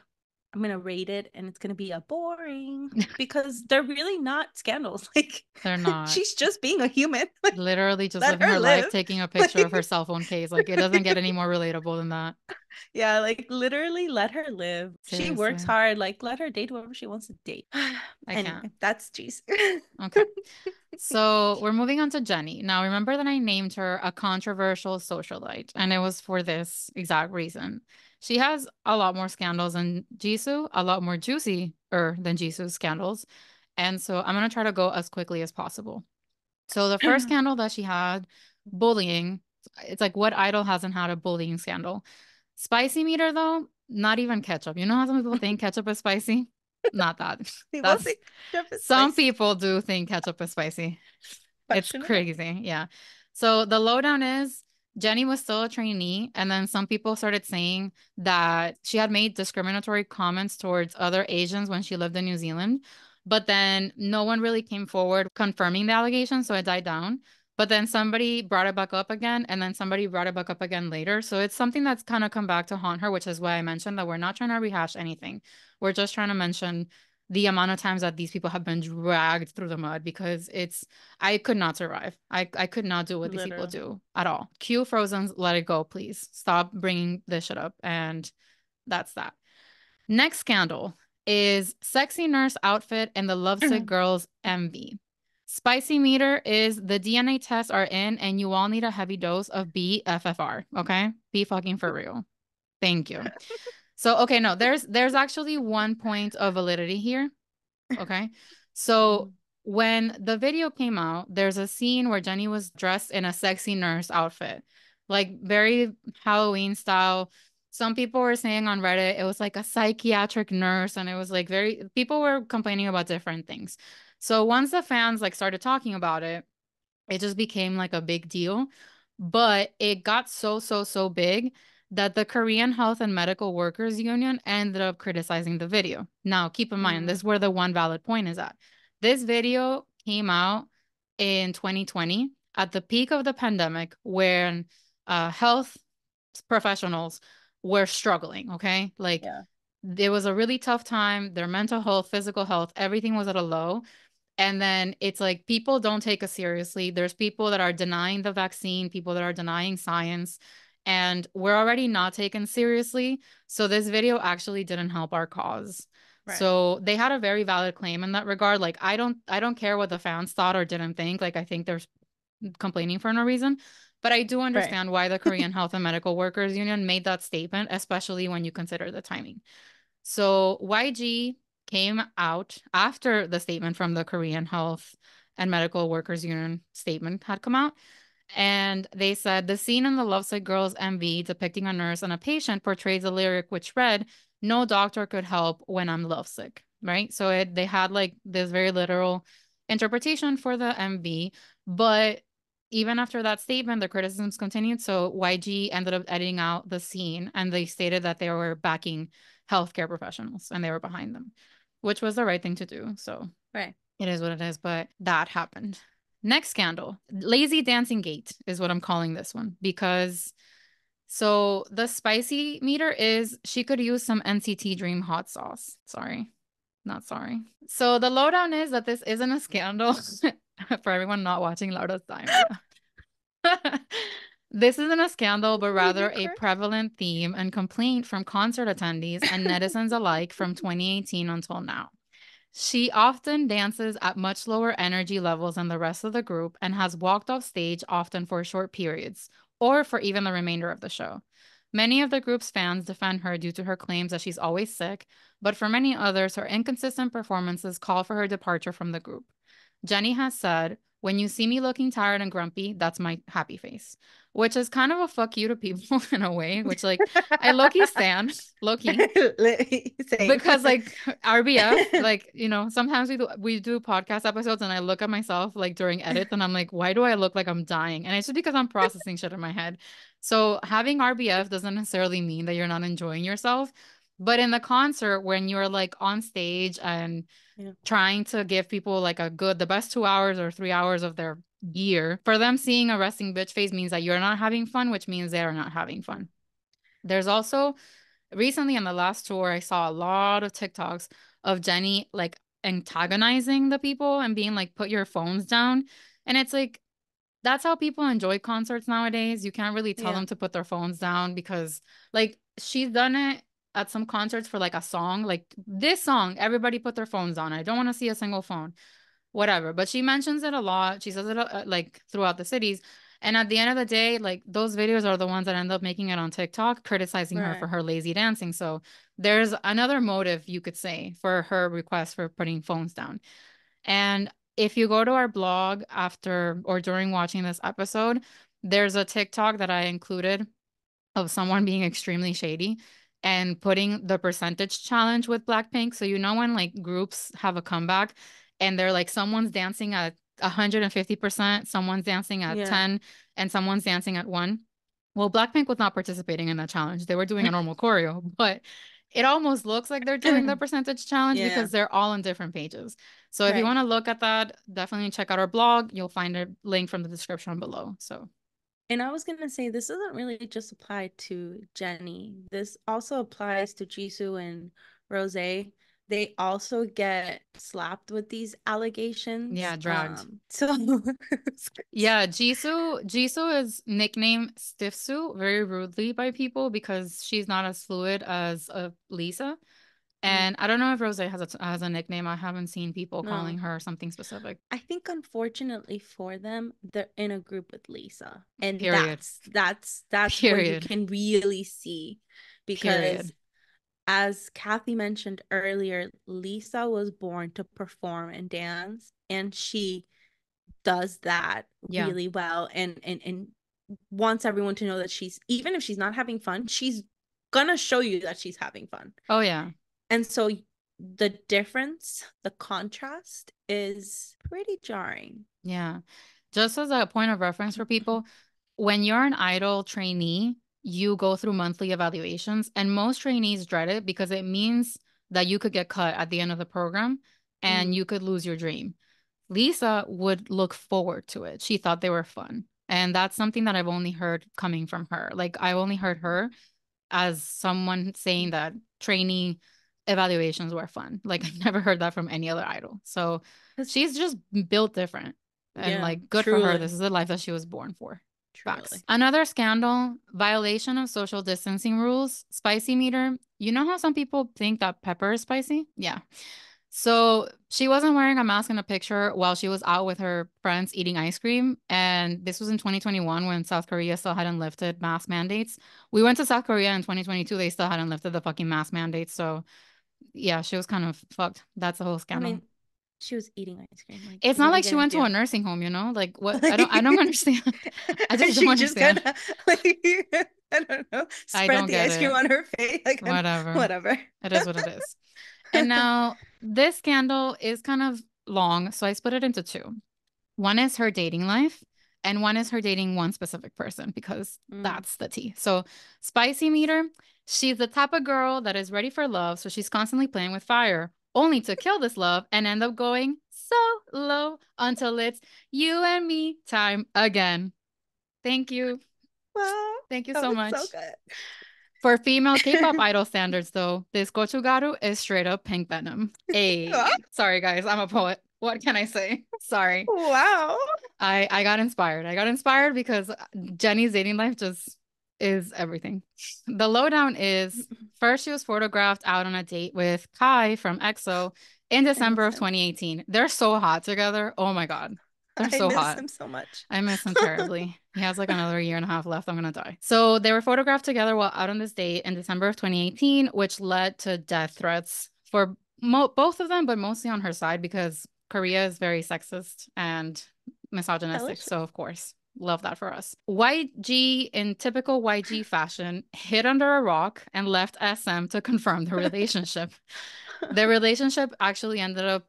I'm gonna rate it and it's gonna be a boring [LAUGHS] because they're really not scandals. [LAUGHS] Like they're not. she's just being a human. [LAUGHS] Like Literally just living her her life, taking a picture of her cell phone case. Like it doesn't get any more relatable than that. yeah, like literally let her live. She works hard. Like let her date whoever she wants to date. [SIGHS] I anyway, can't. that's Jisoo. Okay. So we're moving on to Jennie. Now, remember that I named her a controversial socialite, and it was for this exact reason. She has a lot more scandals than Jisoo, a lot more juicy er than Jisoo's scandals. And so I'm going to try to go as quickly as possible. So the [CLEARS THROAT] first scandal that she had, bullying, it's like what idol hasn't had a bullying scandal? Spicy meter, though, not even ketchup. You know how some people think ketchup is spicy? [LAUGHS] Not that. People That's- think ketchup is Some spicy. people do think ketchup is spicy. It's Question mark. crazy. Yeah. So the lowdown is Jennie was still a trainee, and then some people started saying that she had made discriminatory comments towards other Asians when she lived in New Zealand. But then no one really came forward confirming the allegation, so it died down. But then somebody brought it back up again, and then somebody brought it back up again later. So it's something that's kind of come back to haunt her, which is why I mentioned that we're not trying to rehash anything. We're just trying to mention the amount of times that these people have been dragged through the mud because it's I could not survive. I I could not do what these people do at all. Cue Frozen's Let It Go, please. Stop bringing this shit up. And that's that. Next scandal is sexy nurse outfit and the lovesick [CLEARS THROAT] girls MV. Spicy meter is the DNA tests are in and you all need a heavy dose of BFFR. Okay, be fucking for real. Thank you. [LAUGHS] So okay, no, there's there's actually one point of validity here. Okay. So when the video came out, there's a scene where Jennie was dressed in a sexy nurse outfit, like very Halloween style. Some people were saying on Reddit it was like a psychiatric nurse, and it was like very people were complaining about different things. So once the fans like started talking about it, it just became like a big deal. But it got so, so, so big that the Korean Health and Medical Workers Union ended up criticizing the video. Now, keep in mind, Mm. this is where the one valid point is at. This video came out in 2020 at the peak of the pandemic when uh, health professionals were struggling, okay? Like, Yeah. it was a really tough time. Their mental health, physical health, everything was at a low. And then it's like people don't take us seriously. There's people that are denying the vaccine, people that are denying science, and we're already not taken seriously. So this video actually didn't help our cause. Right. So they had a very valid claim in that regard. Like I don't I don't care what the fans thought or didn't think. Like I think they're complaining for no reason. But I do understand why the Korean Health and Medical Workers Union made that statement, especially when you consider the timing. So YG came out after the statement from the Korean Health and Medical Workers Union statement had come out. And they said the scene in the Lovesick Girls MV depicting a nurse and a patient portrays a lyric which read, No doctor could help when I'm lovesick. Right. So it, they had like this very literal interpretation for the MV. But even after that statement, the criticisms continued. So YG ended up editing out the scene and they stated that they were backing healthcare professionals and they were behind them, which was the right thing to do. So Right. it is what it is, but that happened. Next scandal, lazy dancing gate is what I'm calling this one because so the spicy meter is she could use some NCT Dream hot sauce. Sorry, not sorry. So the lowdown is that this isn't a scandal [LAUGHS] for everyone not watching Laura's Diarrhea. this isn't a scandal, but rather a prevalent theme and complaint from concert attendees and netizens alike from [LAUGHS] 2018 until now. She often dances at much lower energy levels than the rest of the group and has walked off stage often for short periods or for even the remainder of the show. Many of the group's fans defend her due to her claims that she's always sick, but for many others, her inconsistent performances call for her departure from the group. Jennie has said, When you see me looking tired and grumpy, that's my happy face which is kind of a fuck you to people [LAUGHS] in a way, which like I Loki [LAUGHS] stand Loki [LAUGHS] because like RBF, like you know, sometimes we do we do podcast episodes and I look at myself like during edits and I'm like, why do I look like I'm dying? And it's just because I'm processing shit in my head. So having RBF doesn't necessarily mean that you're not enjoying yourself. But in the concert, when you're like on stage and yeah. trying to give people like a good, the best two hours or three hours of their year, for them seeing a resting bitch face means that you're not having fun, which means they're not having fun. There's also recently in the last tour, I saw a lot of TikToks of Jennie like antagonizing the people and being like, put your phones down. And it's like, that's how people enjoy concerts nowadays. You can't really tell yeah. them to put their phones down because, like, she's done it at some concerts for like a song, like this song, everybody put their phones on. I don't want to see a single phone, whatever. But she mentions it a lot. She says it uh, like throughout the cities. And at the end of the day, like those videos are the ones that end up making it on TikTok, criticizing right. her for her lazy dancing. So there's another motive you could say for her request for putting phones down. And if you go to our blog after or during watching this episode, there's a TikTok that I included of someone being extremely shady and putting the percentage challenge with Blackpink. So you know when like groups have a comeback and they're like someone's dancing at 150%, someone's dancing at yeah. 10 and someone's dancing at 1. Well, Blackpink was not participating in that challenge. They were doing a [LAUGHS] normal choreo, but it almost looks like they're doing the [CLEARS THROAT] percentage challenge yeah. because they're all on different pages. So if you want to look at that, definitely check out our blog. You'll find a link from the description below. So and I was gonna say this doesn't really just apply to Jennie. This also applies to Jisoo and Rose. They also get slapped with these allegations. Yeah, dragged. Um, [LAUGHS] so yeah, Jisoo Jisoo is nicknamed Stiffsoo very rudely by people because she's not as fluid as uh, Lisa. Mm. And I don't know if Rose has a has a nickname. I haven't seen people no. calling her something specific. I think unfortunately for them, they're in a group with Lisa. And Period. that's that's that's Period. where you can really see because Period. as Kathy mentioned earlier, Lisa was born to perform and dance and she does that yeah. really well and and and wants everyone to know that she's even if she's not having fun, she's gonna show you that she's having fun. Oh yeah. And so the difference, the contrast is pretty jarring. Yeah. Just as a point of reference for people, when you're an idol trainee, you go through monthly evaluations, and most trainees dread it because it means that you could get cut at the end of the program and mm. you could lose your dream. Lisa would look forward to it. She thought they were fun. And that's something that I've only heard coming from her. Like, I only heard her as someone saying that trainee evaluations were fun. Like I've never heard that from any other idol. So she's just built different. And yeah, like good truly. for her. This is the life that she was born for. Facts. Another scandal, violation of social distancing rules, spicy meter. You know how some people think that pepper is spicy? Yeah. So she wasn't wearing a mask in a picture while she was out with her friends eating ice cream. And this was in 2021 when South Korea still hadn't lifted mask mandates. We went to South Korea in 2022. They still hadn't lifted the fucking mask mandates. So yeah, she was kind of fucked. That's the whole scandal. I mean, she was eating ice cream. Like, it's not like she went to a nursing home, you know. Like what? I don't. I don't [LAUGHS] understand. [LAUGHS] I just don't understand. Just kinda, [LAUGHS] like, I don't know. Spread don't the ice cream on her face. Like whatever. Whatever. It is what it is. and now this scandal is kind of long, so I split it into two. One is her dating life, and one is her dating one specific person because mm. that's the tea. So spicy meter She's the type of girl that is ready for love, so she's constantly playing with fire, only to kill this love and end up going so low until it's you and me time again. Thank you. Wow. Thank you so much. So For female K-pop [LAUGHS] idol standards, though, this Gochugaru is straight up pink venom. [LAUGHS] Hey, sorry guys, I'm a poet. What can I say? [LAUGHS] Sorry. Wow. I I got inspired. I got inspired because Jennie's dating life just is everything. The lowdown is mm-hmm. first she was photographed out on a date with Kai from EXO in December of 2018. They're so hot together. Oh my god. They're so hot. I miss hot. him so much. I miss him terribly. [LAUGHS] he has like another year and a half left. I'm gonna die. So they were photographed together while out on this date in December of 2018, which led to death threats for mo- both of them, but mostly on her side because Korea is very sexist and misogynistic. So of course, love that for us. YG in typical YG fashion hid under a rock and left SM to confirm the relationship. [LAUGHS] the relationship actually ended up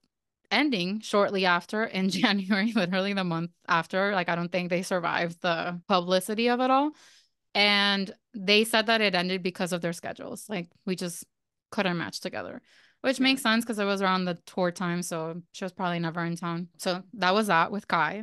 ending shortly after in [LAUGHS] January, literally the month after. Like, I don't think they survived the publicity of it all. And they said that it ended because of their schedules. Like, we just couldn't match together, which makes sense because it was around the tour time. So she was probably never in town. So that was that with Kai.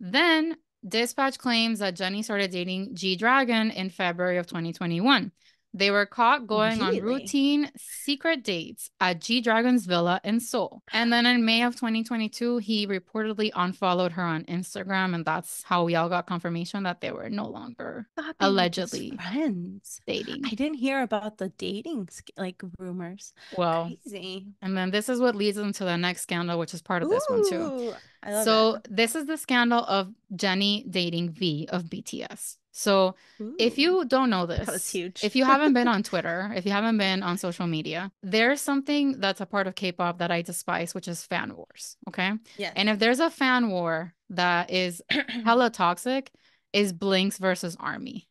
Then Dispatch claims that Jennie started dating G Dragon in February of 2021. They were caught going on routine secret dates at G Dragon's villa in Seoul. And then in May of 2022, he reportedly unfollowed her on Instagram. And that's how we all got confirmation that they were no longer Allegedly. friends. dating. I didn't hear about the dating like rumors. Well, Crazy. and then this is what leads them to the next scandal, which is part of this one too. Ooh, So it. this is the scandal of Jennie dating V of BTS. So if you don't know That was this, huge. if you haven't been on [LAUGHS] Twitter, if you haven't been on social media, there's something that's a part of K-pop that I despise, which is fan wars. Okay. Yeah. And if there's a fan war that is [CLEARS THROAT] hella toxic, is Blinks versus Army.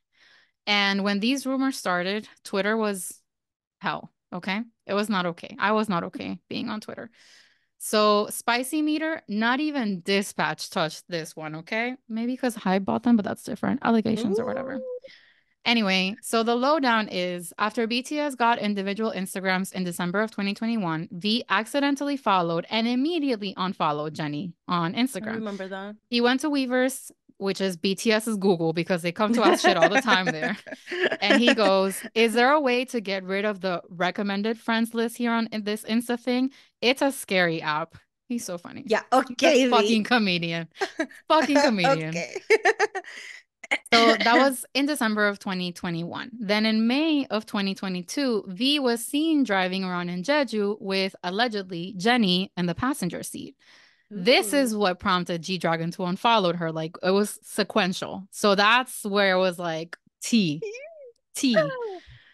And when these rumors started, Twitter was hell. Okay. It was not okay. I was not okay [LAUGHS] being on Twitter. So spicy meter, not even dispatch touched this one, okay? Maybe because I bought them, but that's different. Allegations or whatever. Anyway, so the lowdown is after BTS got individual Instagrams in December of 2021, V accidentally followed and immediately unfollowed Jennie on I Instagram. remember that. He went to Weverse, which is BTS's Google because they come to us shit all the time there. [LAUGHS] And he goes, Is there a way to get rid of the recommended friends list here on in this Insta thing? It's a scary app. He's so funny. Yeah. [LAUGHS] Okay. fucking comedian. Fucking [LAUGHS] comedian. okay. So that was in December of 2021. Then in May of 2022, V was seen driving around in Jeju with allegedly Jennie in the passenger seat. This is what prompted G Dragon to unfollow her. Like it was sequential. So that's where it was like T. T. [LAUGHS]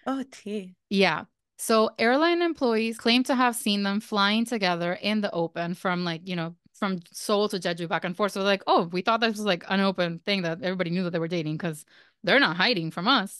Oh, T. Yeah. So airline employees claim to have seen them flying together in the open from like, you know, from Seoul to Jeju back and forth. So like, oh, we thought this was like an open thing that everybody knew that they were dating because they're not hiding from us.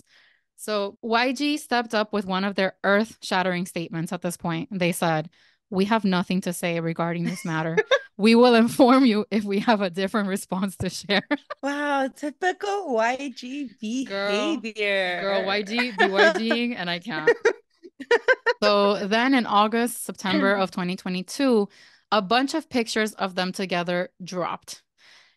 So YG stepped up with one of their earth shattering statements at this point. They said, We have nothing to say regarding this matter. [LAUGHS] we will inform you if we have a different response to share. [LAUGHS] Wow, typical YG Girl, behavior. Girl, YG, be YGing, and I can't. [LAUGHS] So then in August, September of 2022, a bunch of pictures of them together dropped,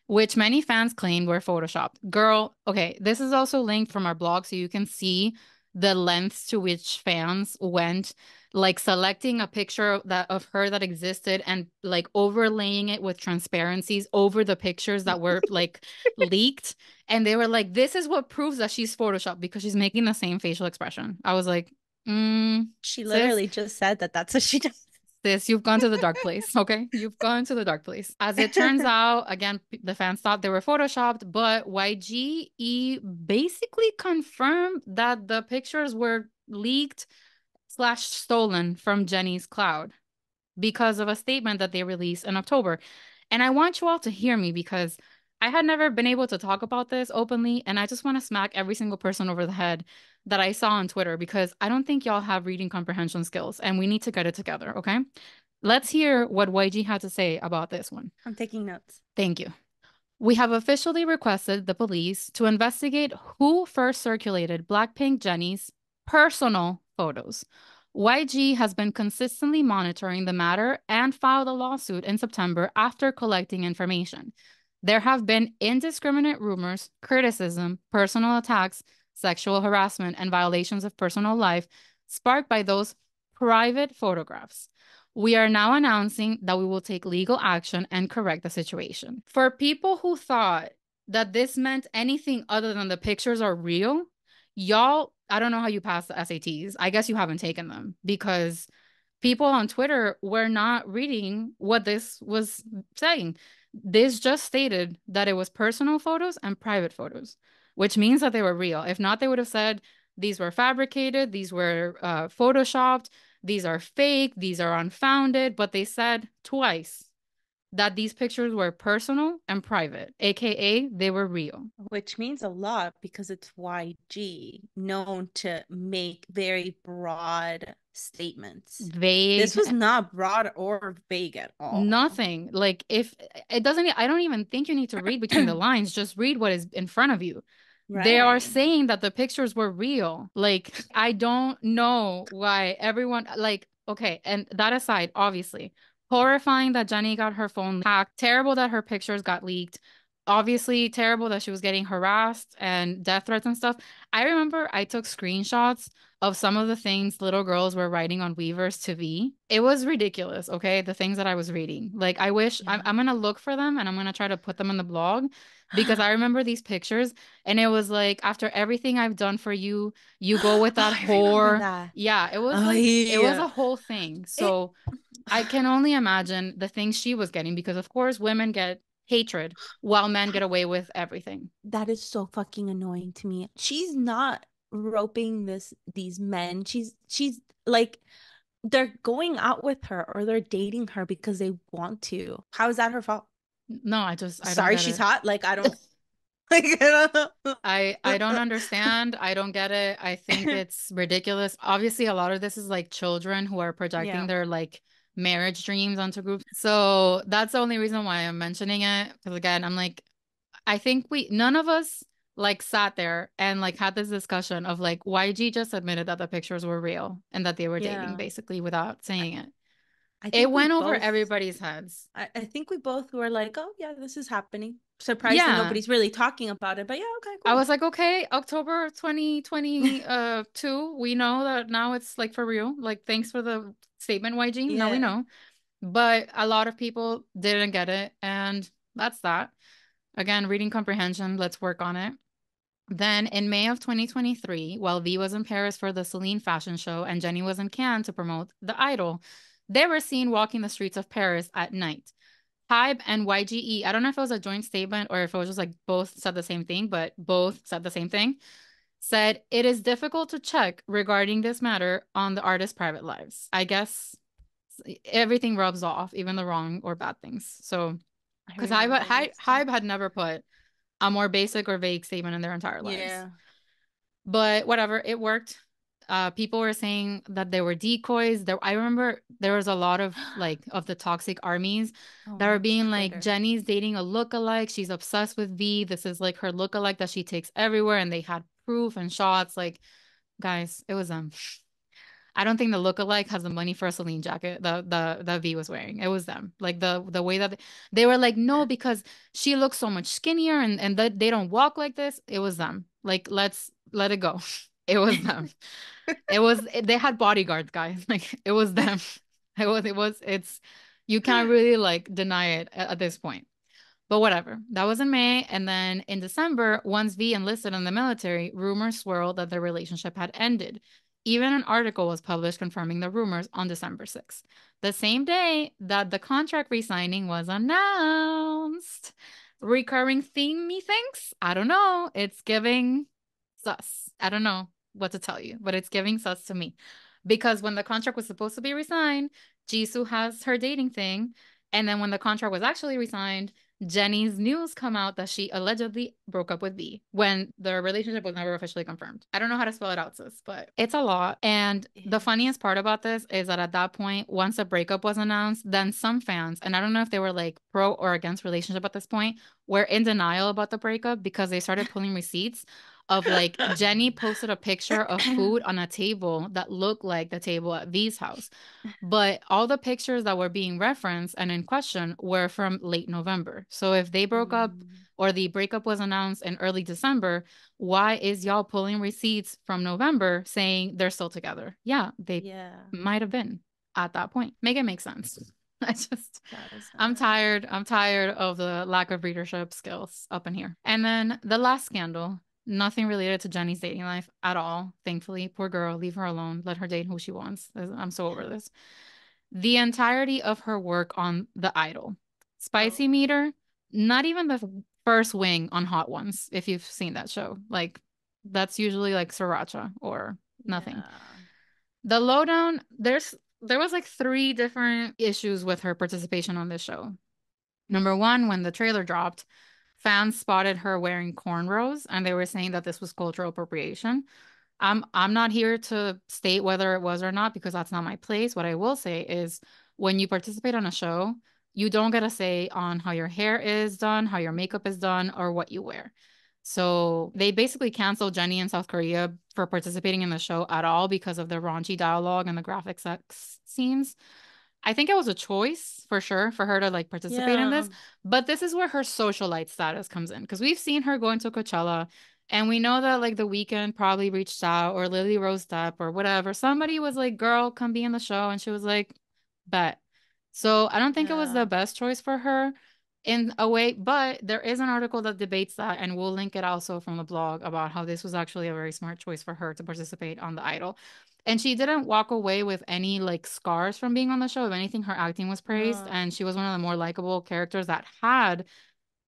which many fans claimed were photoshopped. Girl, okay, this is also linked from our blog so you can see the lengths to which fans went like selecting a picture that of her that existed and like overlaying it with transparencies over the pictures that were [LAUGHS] like leaked and they were like this is what proves that she's photoshopped because she's making the same facial expression i was like mm, She Sis? literally just said that that's what she does. this you've gone to the dark place [LAUGHS] okay you've gone to the dark place as it turns out again the fans thought they were photoshopped but yge basically confirmed that the pictures were leaked slash stolen from jennie's cloud because of a statement that they released in october and i want you all to hear me because i had never been able to talk about this openly and i just want to smack every single person over the head that I saw on Twitter because I don't think y'all have reading comprehension skills and we need to get it together, okay? Let's hear what YG had to say about this one. I'm taking notes. Thank you. We have officially requested the police to investigate who first circulated Blackpink Jennie's personal photos. YG has been consistently monitoring the matter and filed a lawsuit in September after collecting information. There have been indiscriminate rumors, criticism, personal attacks, sexual harassment, and violations of personal life sparked by those private photographs. We are now announcing that we will take legal action and correct the situation. For people who thought that this meant anything other than the pictures are real, y'all, I don't know how you passed the SATs. I guess you haven't taken them because people on Twitter were not reading what this was saying. This just stated that it was personal photos and private photos, which means that they were real. If not, they would have said these were fabricated, these were uh, photoshopped, these are fake, these are unfounded. But they said twice that these pictures were personal and private, aka they were real. Which means a lot because it's YG, known to make very broad statements. Vague. This was not broad or vague at all. Nothing. Like if it doesn't I don't even think you need to read between the [CLEARS THROAT] lines, just read what is in front of you. Right. They are saying that the pictures were real. Like I don't know why everyone like okay, and that aside, obviously, horrifying that Jennie got her phone hacked, terrible that her pictures got leaked, obviously terrible that she was getting harassed and death threats and stuff. I remember I took screenshots of some of the things little girls were writing on Weverse to V. It was ridiculous, okay? The things that I was reading. Like, I wish yeah. I'm, I'm going to look for them and I'm going to try to put them in the blog because I [LAUGHS] remember these pictures and it was like, after everything I've done for you, you go with [LAUGHS] that whore. That. Yeah, it was oh, like, yeah. it was a whole thing. So it... I can only imagine the things she was getting because, of course, women get hatred while men get away with everything. That is so fucking annoying to me. She's not roping this these men. She's she's like they're going out with her or they're dating her because they want to. How is that her fault? No, I just I sorry she's it. hot. Like I don't like I don't I I don't understand. I don't get it. I think [LAUGHS] it's ridiculous. Obviously, a lot of this is like children who are projecting yeah. their like marriage dreams onto groups. So that's the only reason why I'm mentioning it. Because again, I'm like, I think we none of us like sat there and like had this discussion of like YG just admitted that the pictures were real and that they were yeah. dating basically without saying it. It went both, over everybody's heads. I, I, think we both were like, oh yeah, this is happening. Surprised yeah. nobody's really talking about it, but yeah, okay. Cool. I was like, okay, October 2022, [LAUGHS] uh, we know that now it's like for real. Like, thanks for the statement, YG. Yeah. Now we know. But a lot of people didn't get it, and that's that. Again, reading comprehension, let's work on it. Then in May of 2023, while V was in Paris for the Celine fashion show and Jennie was in Cannes to promote The Idol, they were seen walking the streets of Paris at night. Hybe and YGE, I don't know if it was a joint statement or if it was just like both said the same thing, but both said the same thing, said it is difficult to check regarding this matter on the artist's private lives. I guess everything rubs off, even the wrong or bad things. So, because Hybe, Hybe had never put a more basic or vague statement in their entire lives. Yeah. But whatever, it worked. Uh, people were saying that there were decoys. There, I remember there was a lot of [GASPS] like of the toxic armies oh, that were being like, Jennie's dating a lookalike. She's obsessed with V. This is like her lookalike that she takes everywhere, and they had proof and shots. Like, guys, it was them. Um, I don't think the lookalike has the money for a Celine jacket the the the V was wearing. It was them. Like the the way that they, they were like, no, because she looks so much skinnier and and that they don't walk like this. It was them. Like let's let it go. [LAUGHS] It was them. it was they had bodyguards, guys. [LAUGHS] Like it was them. It was it was it's you can't really like deny it at, at this point. But whatever. That was in May. And then in December, once V enlisted in the military, rumors swirled that their relationship had ended. Even an article was published confirming the rumors on December 6th, the same day that the contract resigning was announced. Recurring theme, methinks? I don't know. It's giving sus. I don't know what to tell you, but it's giving sus to me. Because when the contract was supposed to be resigned, Jisoo has her dating thing. And then when the contract was actually resigned, Jennie's news come out that she allegedly broke up with V when the relationship was never officially confirmed. I don't know how to spell it out, sis, but it's a lot. And the funniest part about this is that at that point, once a breakup was announced, then some fans, and I don't know if they were like pro or against relationship at this point, were in denial about the breakup because they started pulling receipts of like [LAUGHS] Jennie posted a picture of food on a table that looked like the table at V's house. But all the pictures that were being referenced and in question were from late November. So if they broke mm. up or the breakup was announced in early December, why is y'all pulling receipts from November saying they're still together? Yeah, they yeah. might have been at that point. Make it make sense. [LAUGHS] I just, I'm tired. I'm tired of the lack of readership skills up in here. And then the last scandal Nothing related to Jennie's dating life at all. Thankfully, poor girl, leave her alone. Let her date who she wants. I'm so over this. The entirety of her work on The Idol, Spicy oh. Meter, not even the first wing on Hot Ones, if you've seen that show. Like that's usually like sriracha or nothing. Yeah. The lowdown, there's there was like three different issues with her participation on this show. Number one, when the trailer dropped, fans spotted her wearing cornrows and they were saying that this was cultural appropriation. I'm I'm not here to state whether it was or not because that's not my place. What I will say is when you participate on a show, you don't get a say on how your hair is done, how your makeup is done, or what you wear. So they basically canceled Jennie in South Korea for participating in the show at all because of the raunchy dialogue and the graphic sex scenes. I think it was a choice for sure for her to like participate in this, but this is where her socialite status comes in because we've seen her going to Coachella and we know that like the Weeknd probably reached out or Lily Rose Depp or whatever. Somebody was like, girl, come be in the show. And she was like, bet. So I don't think it was the best choice for her in a way, but there is an article that debates that, and we'll link it also from the blog about how this was actually a very smart choice for her to participate on the Idol. And she didn't walk away with any like scars from being on the show. If anything, her acting was praised, No. and she was one of the more likable characters that had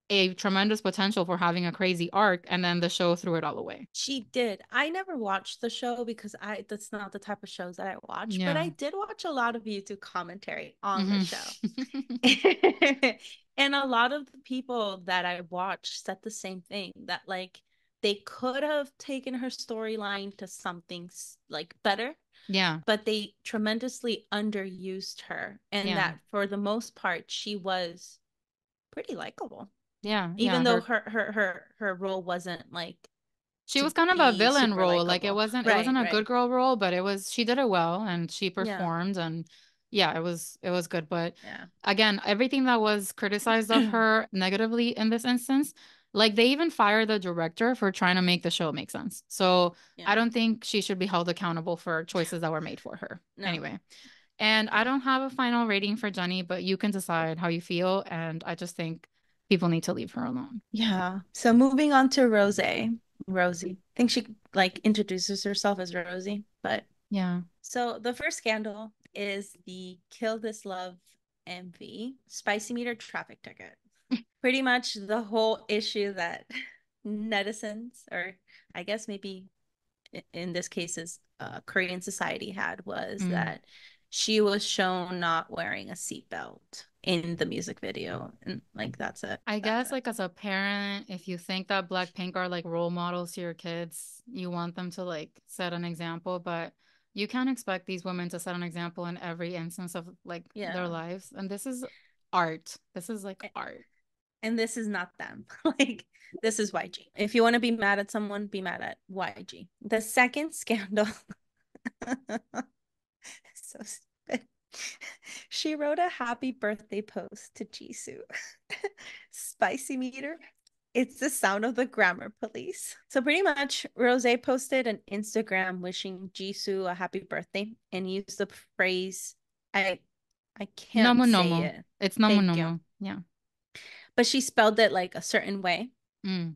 a tremendous potential for having a crazy arc, and then the show threw it all away. She did. I never watched the show because I that's not the type of shows that I watch, but I did watch a lot of YouTube commentary on the mm-hmm. show. [LAUGHS] [LAUGHS] And a lot of the people that I watched said the same thing that like they could have taken her storyline to something like better, yeah, but they tremendously underused her, and Yeah. that for the most part she was pretty likable, yeah, even yeah. though her- her her her her role wasn't like she was kind of a villain role. Like it wasn't it wasn't a right. good girl role, but it was she did it well and she Yeah. performed and yeah, it was it was good. But yeah. again, everything that was criticized of [CLEARS THROAT] her negatively in this instance, like they even fired the director for trying to make the show make sense. So Yeah. I don't think she should be held accountable for choices that were made for her. [LAUGHS] No. Anyway. And I don't have a final rating for Jennie, but you can decide how you feel. And I just think people need to leave her alone. Yeah. So moving on to Rose. Rosie. I think she like introduces herself as Rosie, but Yeah. so the first scandal is the Kill This Love MV spicy meter traffic ticket. Pretty much the whole issue that [LAUGHS] netizens, or I guess maybe in this case is uh, Korean society had was Mm. that she was shown not wearing a seatbelt in the music video, and like that's it. I That's guess it. like as a parent, if you think that Blackpink are like role models to your kids, you want them to like set an example, but you can't expect these women to set an example in every instance of like Yeah. their lives. And this is art. This is like art. And this is not them. [LAUGHS] like this is YG. If you want to be mad at someone, be mad at YG. The second scandal. [LAUGHS] so stupid. She wrote a happy birthday post to Jisoo. [LAUGHS] Spicy meter. It's the sound of the grammar police. So pretty much, Rose posted an Instagram wishing Jisoo a happy birthday and used the phrase I I can't Nomo say nomo. it, It's nomo Thank you. nomo. Yeah. But she spelled it like a certain way. Mm.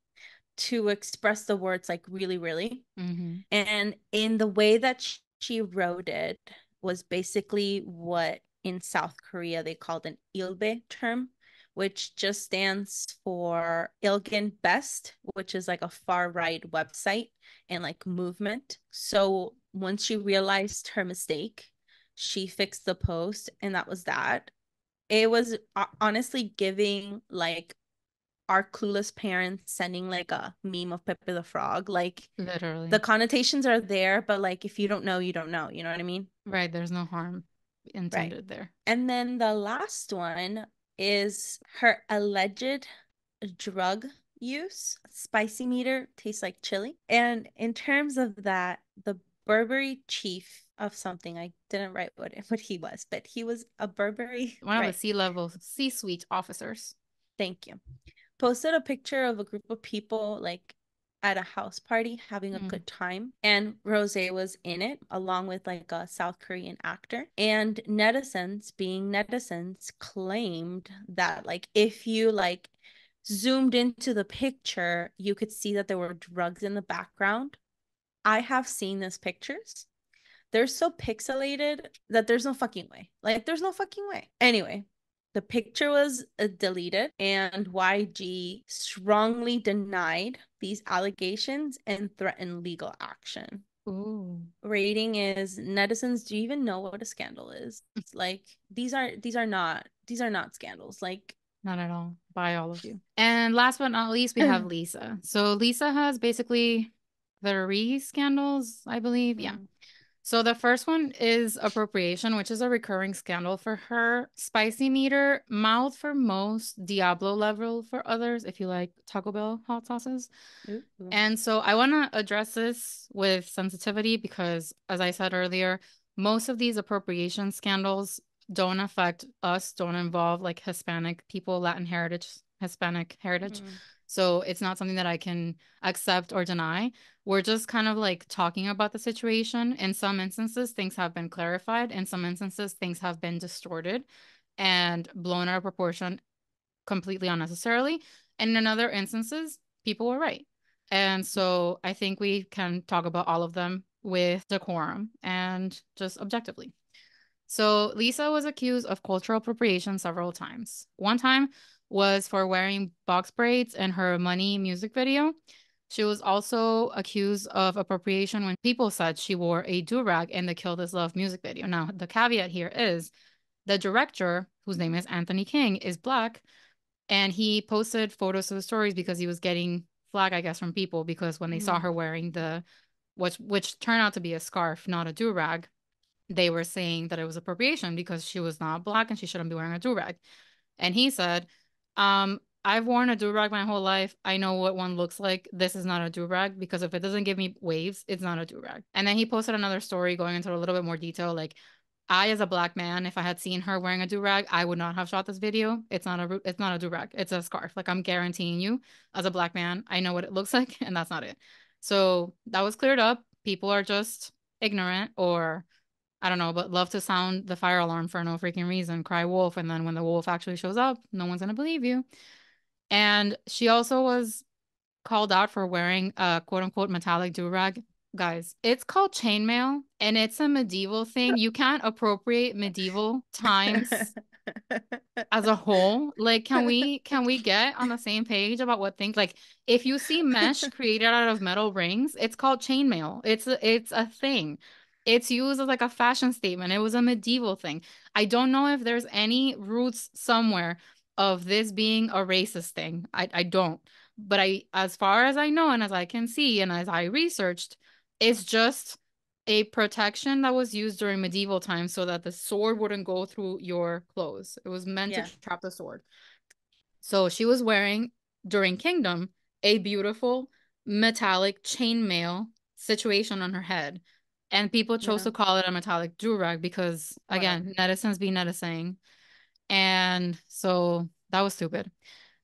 to express the words like really, really. hmm And in the way that she wrote it was basically what in South Korea they called an ilbe term, which just stands for Ilgan Best, which is like a far right website and like movement. So once she realized her mistake, she fixed the post, and that was that. It was uh, honestly giving like our clueless parents sending like a meme of Pepe the Frog. Like Literally. the connotations are there, but like if you don't know, you don't know. You know what I mean? Right. There's no harm intended there. And then the last one is her alleged drug use. Spicy meter tastes like chili. And in terms of that, the Burberry chief of something, I didn't write what [LAUGHS] what he was, but he was a Burberry. One of right. the C level, C suite officers. Thank you. Posted a picture of a group of people like at a house party having a Mm. good time and Rose was in it along with like a South Korean actor and netizens being netizens claimed that like if you like zoomed into the picture you could see that there were drugs in the background. I have seen these pictures. They're so pixelated that there's no fucking way. Like there's no fucking way. Anyway, The picture was uh, deleted, and YG strongly denied these allegations and threatened legal action. Ooh. Rating is netizens. Do you even know what a scandal is? It's like these are these are not these are not scandals. Like not at all. By all of you. And last but not least, we have [CLEARS THROAT] Lisa. So Lisa has basically three scandals, I believe. Yeah. So the first one is appropriation, which is a recurring scandal for her. Spicy meter, mild for most, Diablo level for others, if you like Taco Bell hot sauces. And so I want to address this with sensitivity because, as I said earlier, most of these appropriation scandals don't affect us, don't involve like Hispanic people, Latin heritage, Hispanic heritage. Mm. So it's not something that I can accept or deny. We're just kind of like talking about the situation. In some instances, things have been clarified. In some instances, things have been distorted and blown out of proportion completely unnecessarily. And in other instances, people were right. And so I think we can talk about all of them with decorum and just objectively. So Lisa was accused of cultural appropriation several times. One time was for wearing box braids in her Money music video. She was also accused of appropriation when people said she wore a do-rag in the Kill This Love music video. Now, the caveat here is the director, whose name is Anthony King, is black, and he posted photos of the stories because he was getting flag, I guess, from people because when they mm. saw her wearing the which which turned out to be a scarf, not a do-rag, they were saying that it was appropriation because she was not black and she shouldn't be wearing a do-rag. And he said, um, I've worn a do-rag my whole life. I know what one looks like. This is not a do-rag because if it doesn't give me waves, it's not a do-rag. And then he posted another story going into a little bit more detail like I as a black man, if I had seen her wearing a do-rag, I would not have shot this video. It's not a it's not a do-rag. It's a scarf. Like I'm guaranteeing you as a black man, I know what it looks [LAUGHS] like and that's not it. So that was cleared up. People are just ignorant or I don't know, but love to sound the fire alarm for no freaking reason, cry wolf, and then when the wolf actually shows up, no one's gonna believe you. And she also was called out for wearing a quote unquote metallic do rag. Guys, it's called chainmail and it's a medieval thing. You can't appropriate medieval times as a whole. Like, can we can we get on the same page about what things like if you see mesh created out of metal rings, it's called chainmail. It's a, it's a thing. It's used as like a fashion statement. It was a medieval thing. I don't know if there's any roots somewhere of this being a racist thing. I, I don't. But I as far as I know and as I can see and as I researched, it's just a protection that was used during medieval times so that the sword wouldn't go through your clothes. It was meant yeah. to trap the sword. So she was wearing during Kingdom a beautiful metallic chainmail situation on her head and people chose yeah. to call it a metallic durag because again netizens be netizing and so that was stupid.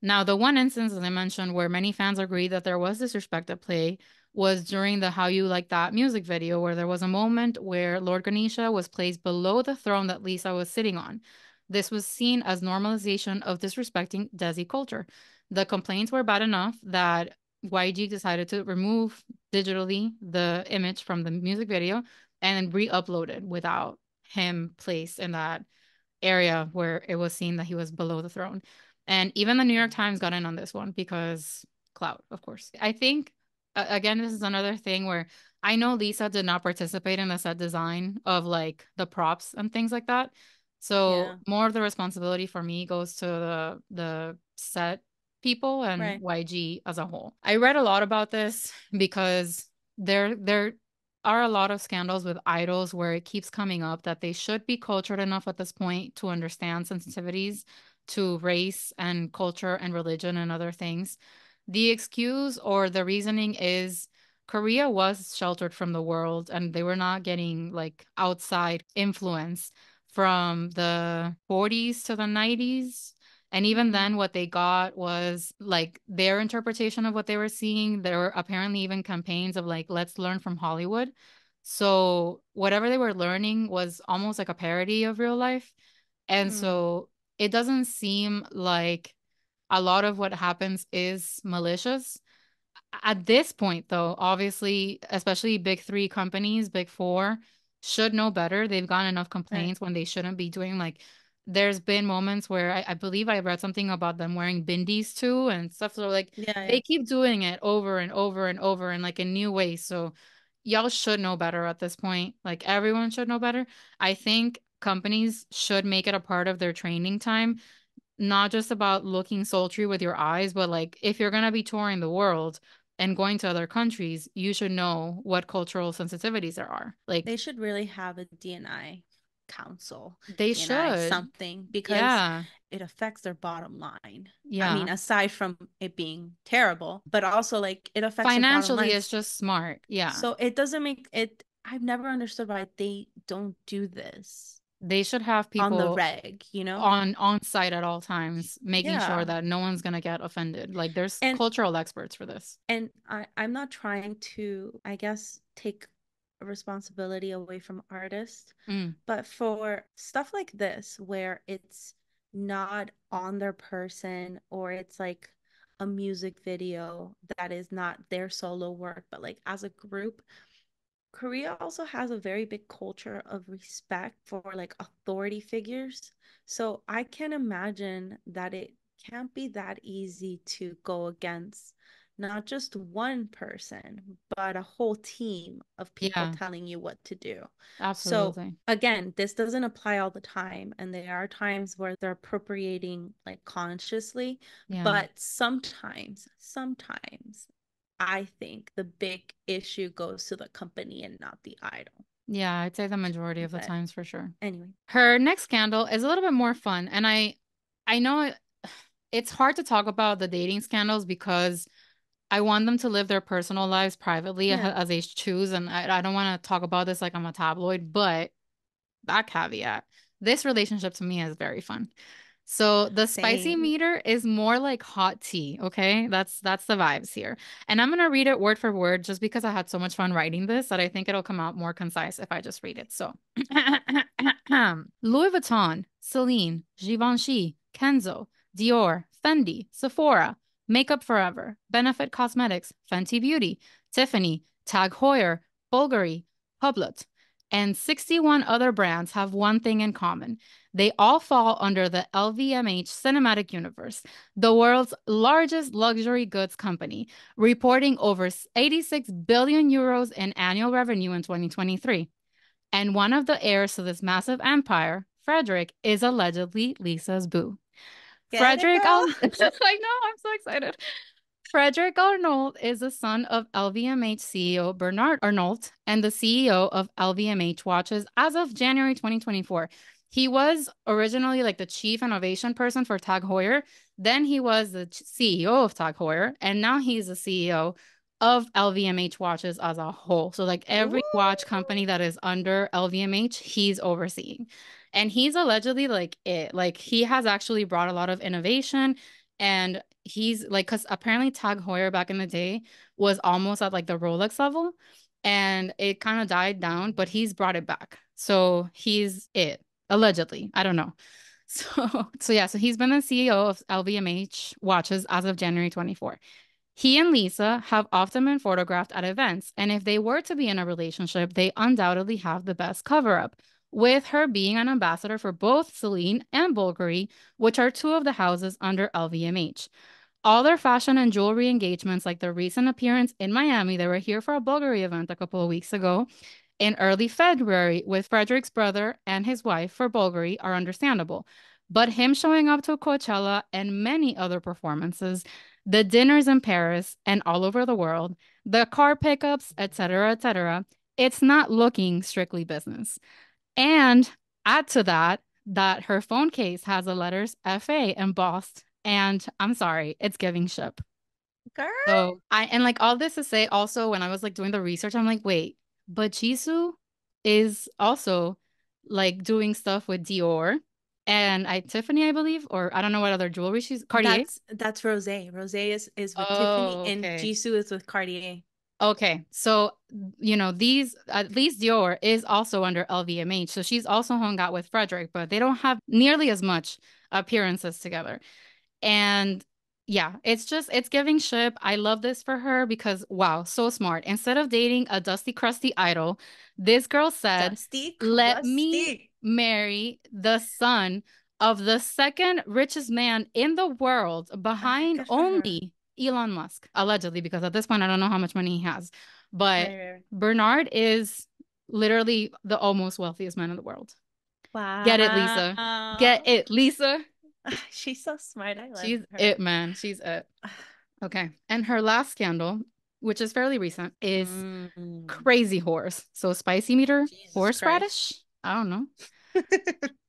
Now the one instance as i mentioned where many fans agreed that there was disrespect at play was during the how you like that music video where there was a moment where lord ganesha was placed below the throne that lisa was sitting on. This was seen as normalization of disrespecting desi culture. The complaints were bad enough that YG decided to remove digitally the image from the music video and re-upload it without him placed in that area where it was seen that he was below the throne. And even the New York Times got in on this one because clout, of course. I think again, this is another thing where I know Lisa did not participate in the set design of like the props and things like that. So yeah. more of the responsibility for me goes to the the set people and right. YG as a whole. I read a lot about this because there there are a lot of scandals with idols where it keeps coming up that they should be cultured enough at this point to understand sensitivities to race and culture and religion and other things. The excuse or the reasoning is Korea was sheltered from the world and they were not getting like outside influence from the 40s to the 90s and even then, what they got was like their interpretation of what they were seeing. There were apparently even campaigns of like, let's learn from Hollywood. So whatever they were learning was almost like a parody of real life. And mm. so it doesn't seem like a lot of what happens is malicious. At this point, though, obviously, especially big three companies, big four, should know better. They've gotten enough complaints right. when they shouldn't be doing like there's been moments where I, I believe I read something about them wearing bindis too and stuff. So like Yeah, they yeah. keep doing it over and over and over in like a new way. So y'all should know better at this point. Like everyone should know better. I think companies should make it a part of their training time, not just about looking sultry with your eyes, but like if you're gonna be touring the world and going to other countries, you should know what cultural sensitivities there are. Like They should really have a DNI council, they should. something because Yeah. it affects their bottom line. Yeah. I mean, aside from it being terrible, but also like it affects their bottom Financially, line. it's just smart. Yeah. So it doesn't make it. I've never understood why they don't do this they should have people on the reg, you know? on on site at all times, making Yeah. sure that no one's gonna get offended. Like there's And- cultural experts for this. and I, I'm not trying to, I guess, take responsibility away from artists, Mm. but for stuff like this, where it's not on their person or it's like a music video that is not their solo work, but like as a group, Korea also has a very big culture of respect for like authority figures. So I can imagine that it can't be that easy to go against not just one person, but a whole team of people Yeah. telling you what to do. Absolutely. So Again, this doesn't apply all the time, and there are times where they're appropriating like consciously, yeah. but sometimes, sometimes I think the big issue goes to the company and not the idol. yeah, I'd say the majority of the But- times for sure. Anyway, Her next scandal is a little bit more fun, and I I know it, [SIGHS] it's hard to talk about the dating scandals because I want them to live their personal lives privately Yeah. as they choose, and I, I don't want to talk about this like I'm a tabloid, but that caveat, this relationship to me is very fun. So the spicy meter is more like hot tea, okay? That's that's the vibes here. And I'm gonna read it word for word just because I had so much fun writing this that I think it'll come out more concise if I just read it. So [CLEARS THROAT] Louis Vuitton, Celine, Givenchy, Kenzo, Dior, Fendi, Sephora, Makeup Forever, Benefit Cosmetics, Fenty Beauty, Tiffany, Tag Heuer, Bulgari, Hublot, and 61 other brands have one thing in common. They all fall under the LVMH cinematic universe, the world's largest luxury goods company, reporting over 86 billion euros in annual revenue in 2023. And one of the heirs to this massive empire, Frederic, is allegedly Lisa's boo. Get Frederic? Al- [LAUGHS] [LAUGHS] I know, I'm so excited. Frederic Arnault is the son of LVMH CEO Bernard Arnault and the CEO of LVMH watches as of January 2024. He was originally like the chief innovation person for Tag Heuer. Then he was the CEO of Tag Heuer, and now he's the CEO of LVMH watches as a whole. So like every watch company that is under LVMH, he's overseeing. And he's allegedly like it. Like he has actually brought a lot of innovation and he's like cuz apparently Tag Heuer back in the day was almost at like the Rolex level and it kind of died down, but he's brought it back. So he's it allegedly. I don't know. [LAUGHS] So so yeah, so he's been the CEO of LVMH watches as of January 24. He and Lisa have often been photographed at events, and if they were to be in a relationship, they undoubtedly have the best cover up, with her being an ambassador for both Celine and Bulgari, which are two of the houses under LVMH. All their fashion and jewelry engagements, like their recent appearance in Miami, they were here for a Bulgari event a couple of weeks ago in early February with Frederic's brother and his wife for Bulgari, are understandable. But him showing up to Coachella and many other performances, the dinners in Paris and all over the world, the car pickups, etc., etc., it's not looking strictly business. And add to that that her phone case has the letters FA embossed, and I'm sorry, it's giving ship. Girl. So I and like all this to say also when I was like doing the research, I'm like, wait, but Jisoo is also like doing stuff with Dior and I Tiffany, I believe, or I don't know what other jewelry she's Cartier. That's that's Rose. Rose is is with Oh, Tiffany and oh, okay. Jisoo is with Cartier. Okay, so you know these at least Dior is also under LVMH, so she's also hung out with Frederic, but they don't have nearly as much appearances together. And yeah, it's just it's giving ship. I love this for her because wow, so smart. Instead of dating a dusty, crusty idol, this girl said, Dusty, "Let me marry the son of the second richest man in the world behind only Elon Musk, allegedly, because at this point, I don't know how much money he has. But Right, right, right. Bernard is literally the almost wealthiest man in the world. Wow. Get it, Lisa. Get it, Lisa. She's so smart. I love her. She's her. it, man. She's it. [SIGHS] Okay. And her last scandal, which is fairly recent, is Mm. crazy horse. So spicy meter Jesus horseradish. Christ. I don't know.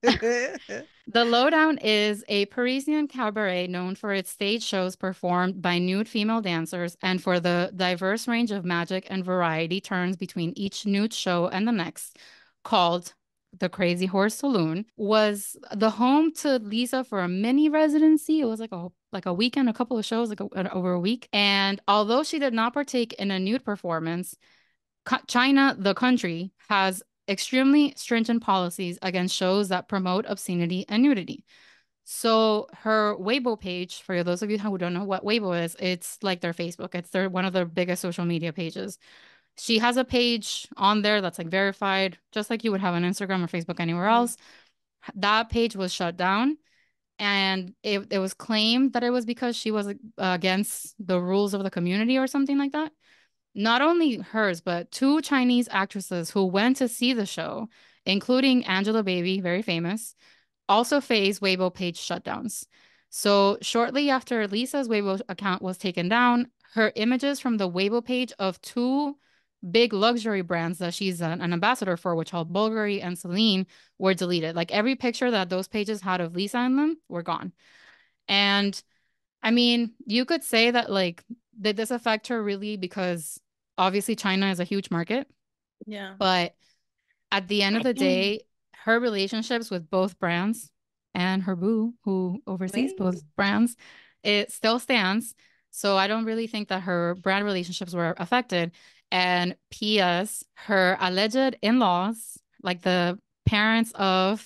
[LAUGHS] The Lowdown is a Parisian cabaret known for its stage shows performed by nude female dancers and for the diverse range of magic and variety turns between each nude show and the next, called the Crazy Horse Saloon, was the home to Lisa for a mini residency. It was like a like a weekend, a couple of shows, like a, over a week. And although she did not partake in a nude performance, China, the country, has extremely stringent policies against shows that promote obscenity and nudity. So her Weibo page, for those of you who don't know what Weibo is, it's like their Facebook. It's their one of their biggest social media pages. She has a page on there that's like verified, just like you would have on Instagram or Facebook anywhere Mhm. else. That page was shut down. And it, it was claimed that it was because she was uh, against the rules of the community or something like that not only hers, but two Chinese actresses who went to see the show, including Angelababy, very famous, also faced Weibo page shutdowns. So shortly after Lisa's Weibo account was taken down, her images from the Weibo page of two big luxury brands that she's an, ambassador for, which are Bulgari and Celine, were deleted. Like every picture that those pages had of Lisa in them were gone. And I mean, you could say that like did this affect her really because obviously China is a huge market, yeah. but at the end of the day, [CLEARS THROAT] her relationships with both brands and her boo, who oversees Right. both brands, it still stands. So I don't really think that her brand relationships were affected. And P.S., her alleged in-laws, like the parents of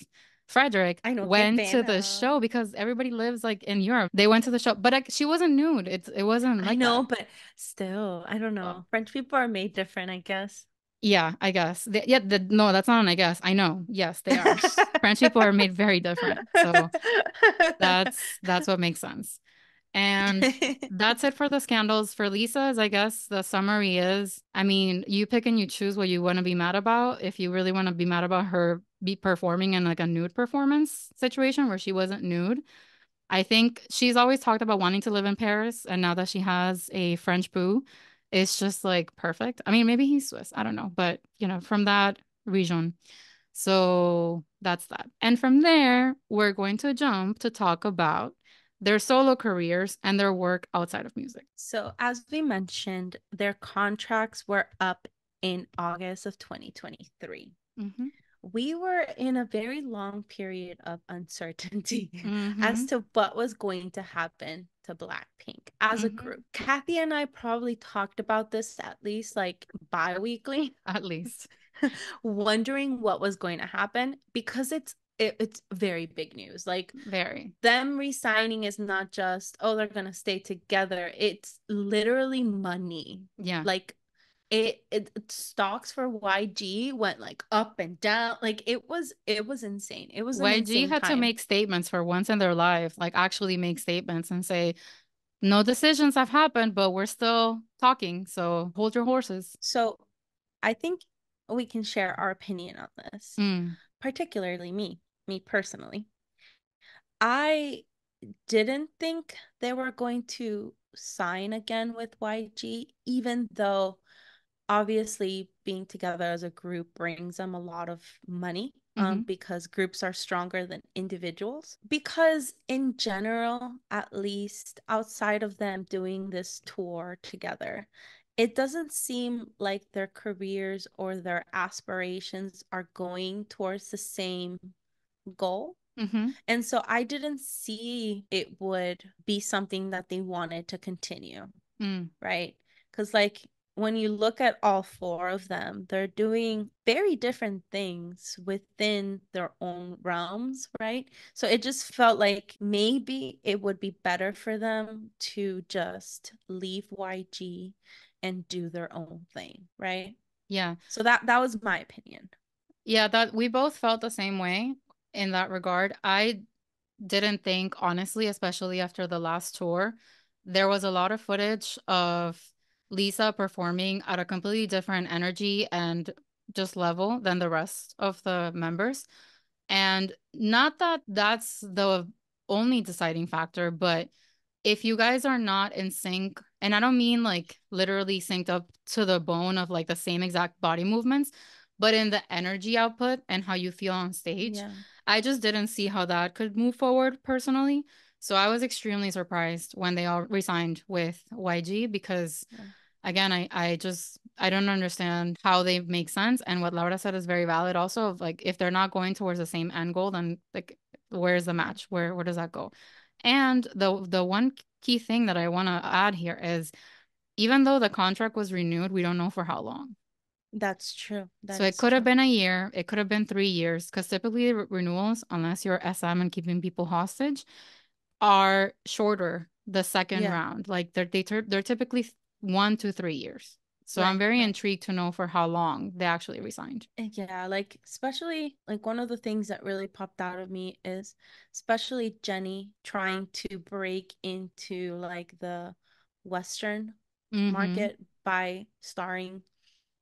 Frederic, I know, went to the show because everybody lives like in Europe. They went to the show, but like, she wasn't nude. It's it wasn't like I know, that. but still, I don't know. Oh. French people are made different, I guess. Yeah, I guess. The- yeah, the, no, that's not an I guess. I know. Yes, they are. [LAUGHS] French people are made very different. So [LAUGHS] that's that's what makes sense. And [LAUGHS] that's it for the scandals. For Lisa's, I guess the summary is, I mean, you pick and you choose what you want to be mad about. If you really want to be mad about her be performing in like a nude performance situation where she wasn't nude, I think she's always talked about wanting to live in Paris, and now that she has a French boo, it's just like perfect. I mean, maybe he's Swiss, I don't know, but you know, from that region. So that's that. And from there, we're going to jump to talk about their solo careers and their work outside of music. So, as we mentioned, their contracts were up in August of 2023. Mm-hmm. We were in a very long period of uncertainty [LAUGHS] Mm-hmm. as to what was going to happen to Blackpink as a Mhm. group. Kathy and I probably talked about this at least like bi weekly, [LAUGHS] At least. [LAUGHS] wondering what was going to happen because it's it, it's very big news. Like Very. them resigning is not just oh they're gonna stay together. It's literally money. Yeah. Like it, it stocks for YG went like up and down. Like it was it was insane. It was YG had to make statements for once in their life, like actually make statements and say, no decisions have happened, but we're still talking. So hold your horses. So I think we can share our opinion on this, Mm. particularly me, me personally. I didn't think they were going to sign again with YG, even though obviously being together as a group brings them a lot of money. Um, because groups are stronger than individuals. Because in general, at least outside of them doing this tour together, it doesn't seem like their careers or their aspirations are going towards the same goal. Mm-hmm. And so I didn't see it would be something that they wanted to continue, Mm. right? Because, like, when you look at all four of them, they're doing very different things within their own realms, right? So it just felt like maybe it would be better for them to just leave YG and do their own thing, right? Yeah. So that that was my opinion. Yeah, that we both felt the same way in that regard. I didn't think, honestly, especially after the last tour, there was a lot of footage of Lisa performing at a completely different energy and just level than the rest of the members. And not that that's the only deciding factor, but if you guys are not in sync, and I don't mean like literally synced up to the bone of like the same exact body movements, but in the energy output and how you feel on stage, yeah. I just didn't see how that could move forward personally. So I was extremely surprised when they all resigned with YG because yeah. Again, I I just I don't understand how they make sense. And what Laura said is very valid also of like if they're not going towards the same end goal, then like where's the match? Where where does that go? And the the one key thing that I want to add here is even though the contract was renewed, we don't know for how long. That's true. That so it could true. have been a year, it could have been three years, because typically re- renewals, unless you're SM and keeping people hostage, are shorter the second yeah. round. Like they're they ter- they're typically one to three years. So right, I'm very intrigued to know for how long they actually resigned. Eh, yeah, like especially like one of the things that really popped out of me is especially Jennie trying to break into like the Western mm-hmm. market by starring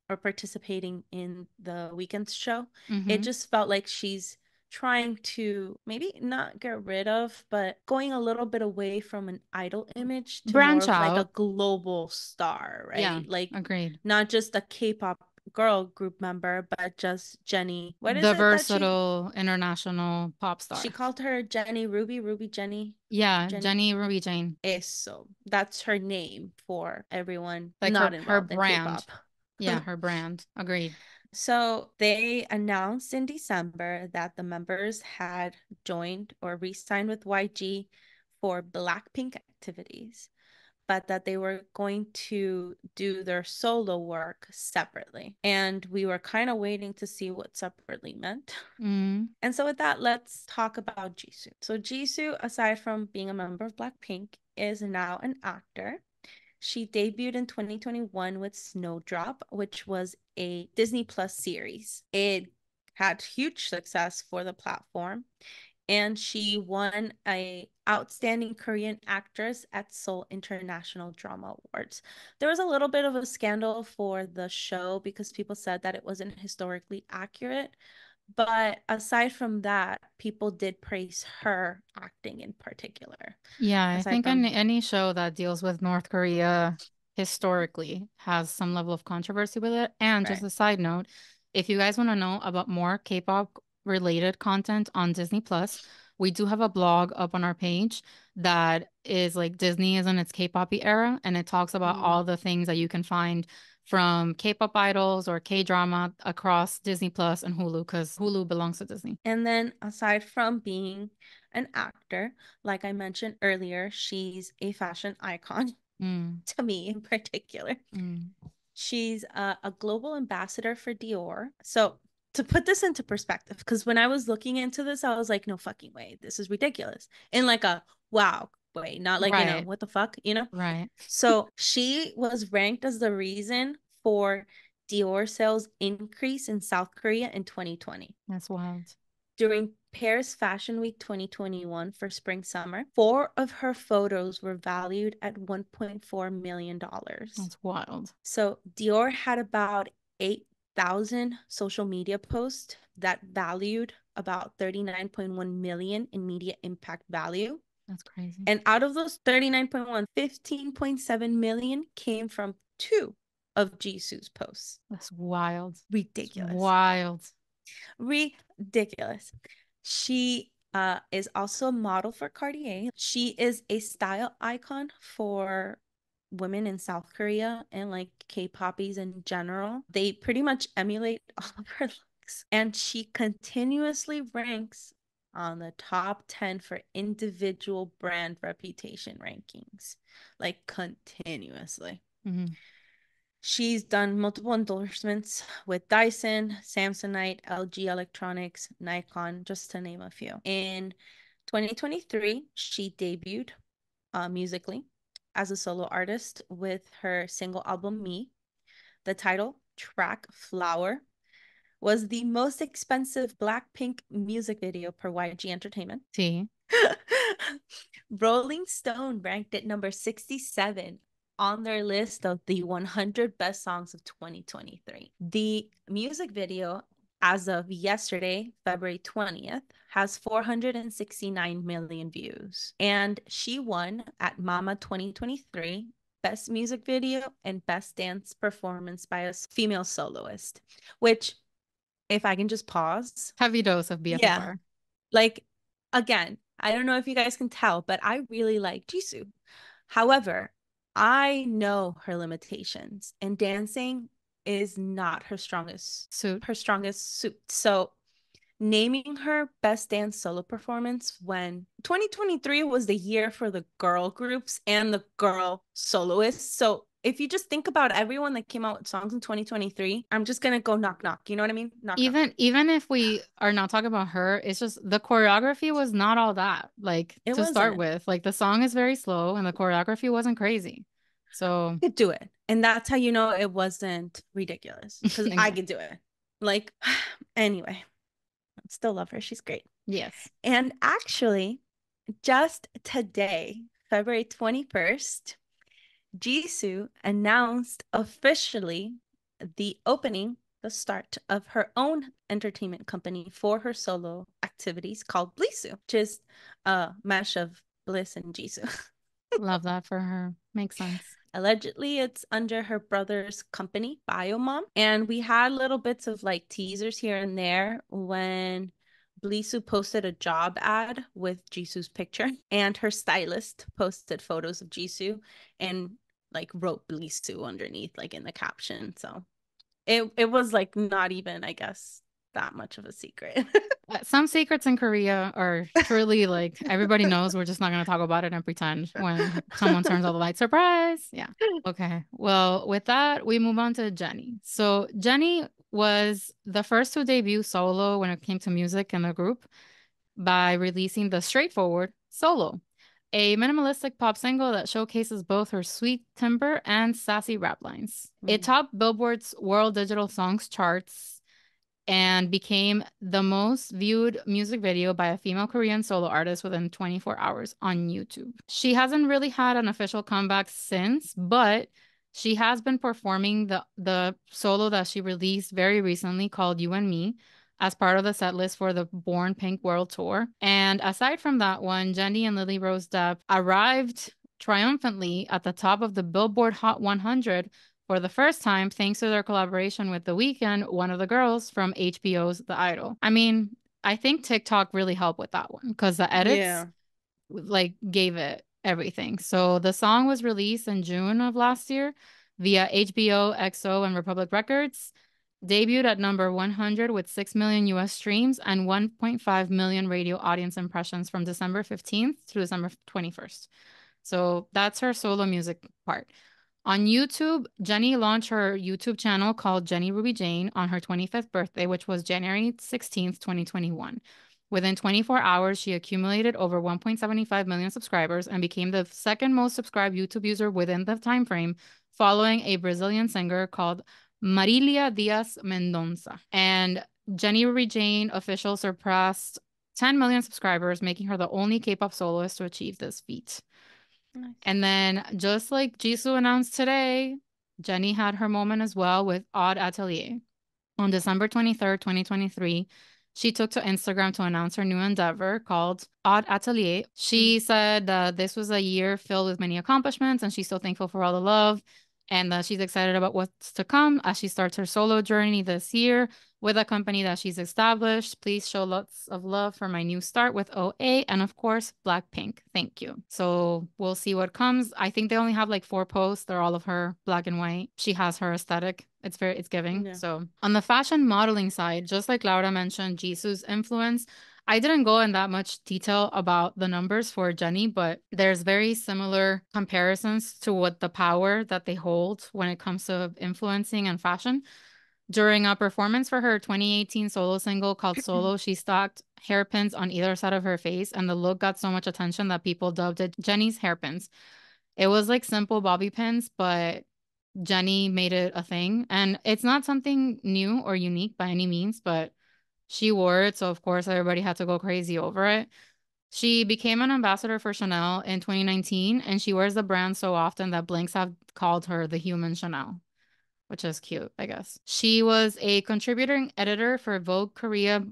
or participating in the Weeknd show. Mm-hmm. It just felt like she's trying to maybe not get rid of, but going a little bit away from an idol image to branch out like a global star, right? Yeah, like agreed. Not just a K-pop girl group member, but just Jennie. What is the versatile she... international pop star? She called her Jennie Ruby, Ruby Jennie. Yeah, Jenny, Jennie Ruby Jane. Eso. That's her name for everyone like not her, her brand. K-pop. yeah, [LAUGHS] her brand. Agreed. So they announced in December that the members had joined or re signed with YG for Blackpink activities, but that they were going to do their solo work separately. And we were kind of waiting to see what separately meant. Mm. [LAUGHS] And so, with that, let's talk about Jisoo. So, Jisoo, aside from being a member of Blackpink, is now an actor. She debuted in 2021 with Snowdrop, which was a Disney Plus series. It had huge success for the platform and she won a outstanding korean actress at seoul international drama awards there was a little bit of a scandal for the show because people said that it wasn't historically accurate but aside from that people did praise her acting in particular yeah aside i think from... any, any show that deals with north korea historically has some level of controversy with it and right. just a side note if you guys want to know about more k-pop related content on disney plus we do have a blog up on our page that is like disney is in its k-pop era and it talks about mm. all the things that you can find from K-pop idols or K-drama across Disney Plus and Hulu because Hulu belongs to Disney. And then aside from being an actor, like I mentioned earlier, she's a fashion icon [LAUGHS] mm. to me in particular. Mm. She's a, a global ambassador for Dior. So to put this into perspective, because when I was looking into this, I was like, no fucking way. This is ridiculous. In like a wow, way, not like, right. you know, what the fuck, you know? Right. so she was ranked as the reason for Dior sales increase in South Korea in 2020. That's wild. During Paris Fashion Week 2021 for spring summer, four of her photos were valued at $1.4 million. That's wild. So Dior had about 8,000 social media posts that valued about 39.1 million in media impact value. That's crazy. And out of those 39.1, 15.7 million came from two of Jisoo's posts. That's wild. Ridiculous. That's wild. Ridiculous. She uh, is also a model for Cartier. She is a style icon for women in South Korea and like K-poppies in general. They pretty much emulate [LAUGHS] all of her looks. And she continuously ranks on the top 10 for individual brand reputation rankings, like continuously. Mm-hmm. She's done multiple endorsements with Dyson, Samsonite, LG Electronics, Nikon, just to name a few. In 2023, she debuted uh, musically as a solo artist with her single album Me. The title track Flower was the most expensive Blackpink music video per YG Entertainment. See. [LAUGHS] Rolling Stone ranked it number 67 on their list of the 100 best songs of 2023. The music video, as of yesterday, February 20th, has 469 million views. And she won at Mama 2023 Best Music Video and Best Dance Performance by a Female Soloist, which, if I can just pause. Heavy dose of BFFR. Yeah. Like, again, I don't know if you guys can tell, but I really like Jisoo. However, I know her limitations, and dancing is not her strongest suit. Her strongest suit. So naming her best dance solo performance when 2023 was the year for the girl groups and the girl soloists. So if you just think about everyone that came out with songs in 2023, I'm just gonna go knock knock. You know what I mean? Knock, even knock. even if we are not talking about her, it's just the choreography was not all that. Like it to wasn't. start with, like the song is very slow and the choreography wasn't crazy. So I could do it, and that's how you know it wasn't ridiculous because exactly. [LAUGHS] I could do it. Like [SIGHS] anyway, I still love her. She's great. Yes. And actually, just today, February 21st, Jisoo announced officially the opening, the start of her own entertainment company for her solo activities called Blissoo, which is a mesh of Bliss and Jisoo. [LAUGHS] Love that for her. Makes sense. Allegedly, it's under her brother's company, Biomom. And we had little bits of like teasers here and there when Blissoo posted a job ad with Jisoo's picture, [LAUGHS] and her stylist posted photos of Jisoo and like wrote Blissoo underneath, like in the caption. So it it was like not even, I guess, that much of a secret. [LAUGHS] Uh, some secrets in Korea are truly like everybody knows. We're just not going to talk about it and pretend when someone turns all the lights. Surprise. Yeah. [LAUGHS] Okay. Well, with that, we move on to Jennie. So, Jennie was the first to debut solo when it came to music in the group by releasing the straightforward solo, a minimalistic pop single that showcases both her sweet timbre and sassy rap lines. Mm. It topped Billboard's World Digital Songs charts and became the most viewed music video by a female Korean solo artist within 24 hours on YouTube. She hasn't really had an official comeback since, but she has been performing the the solo that she released very recently called You and Me as part of the set list for the Born Pink World Tour. And aside from that one, Jennie and Lily Rose Depp arrived triumphantly at the top of the Billboard Hot 100 for the first time thanks to their collaboration with The Weeknd, one of the girls from HBO's The Idol. I mean, I think TikTok really helped with that one because the edits yeah. like gave it everything. So the song was released in June of last year via HBO, XO, and Republic Records. Debuted at number 100 with 6 million US streams and 1.5 million radio audience impressions from December 15th to December 21st. So that's her solo music part. On YouTube, Jennie launched her YouTube channel called Jennie Ruby Jane on her 25th birthday, which was January 16th, 2021. Within 24 hours, she accumulated over 1.75 million subscribers and became the second most subscribed YouTube user within the time frame, following a Brazilian singer called Marilia Dias Mendonça. And Jennie Ruby Jane official surpassed 10 million subscribers, making her the only K-pop soloist to achieve this feat. Nice. And then just like Jisoo announced today, Jennie had her moment as well with Odd Atelier. On December 23rd, 2023, she took to Instagram to announce her new endeavor called Odd Atelier. She mm-hmm. said that this was a year filled with many accomplishments and she's so thankful for all the love and that she's excited about what's to come as she starts her solo journey this year with a company that she's established. Please show lots of love for my new start with OA and, of course, Blackpink. Thank you. So we'll see what comes. I think they only have like four posts. They're all of her black and white. She has her aesthetic. It's very, it's giving. Yeah. So on the fashion modeling side, just like Laura mentioned, Jisoo's influence. I didn't go in that much detail about the numbers for Jennie, but there's very similar comparisons to what the power that they hold when it comes to influencing and fashion. During a performance for her 2018 solo single called [CLEARS THROAT] Solo, she stocked hairpins on either side of her face, and the look got so much attention that people dubbed it Jennie's hairpins. It was like simple bobby pins, but Jenny made it a thing. And it's not something new or unique by any means, but she wore it. So, of course, everybody had to go crazy over it. She became an ambassador for Chanel in 2019, and she wears the brand so often that Blinks have called her the human Chanel, which is cute, I guess. She was a contributing editor for Vogue Korea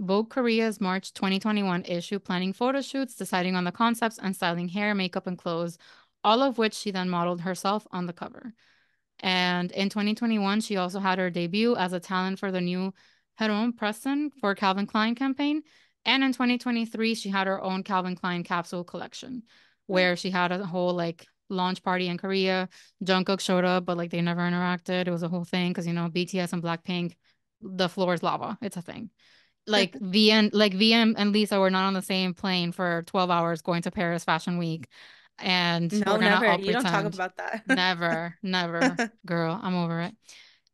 Vogue Korea's March 2021 issue, planning photo shoots, deciding on the concepts, and styling hair, makeup, and clothes, all of which she then modeled herself on the cover. And in 2021, she also had her debut as a talent for the new Heron Preston for Calvin Klein campaign. And in 2023, she had her own Calvin Klein capsule collection where she had a whole like launch party in Korea. Jungkook showed up, but like they never interacted. It was a whole thing because you know BTS and Blackpink, the floor is lava. It's a thing like VM, like VM and Lisa were not on the same plane for 12 hours going to Paris Fashion Week. And no, never. You don't talk about that. [LAUGHS] never, never. Girl, I'm over it.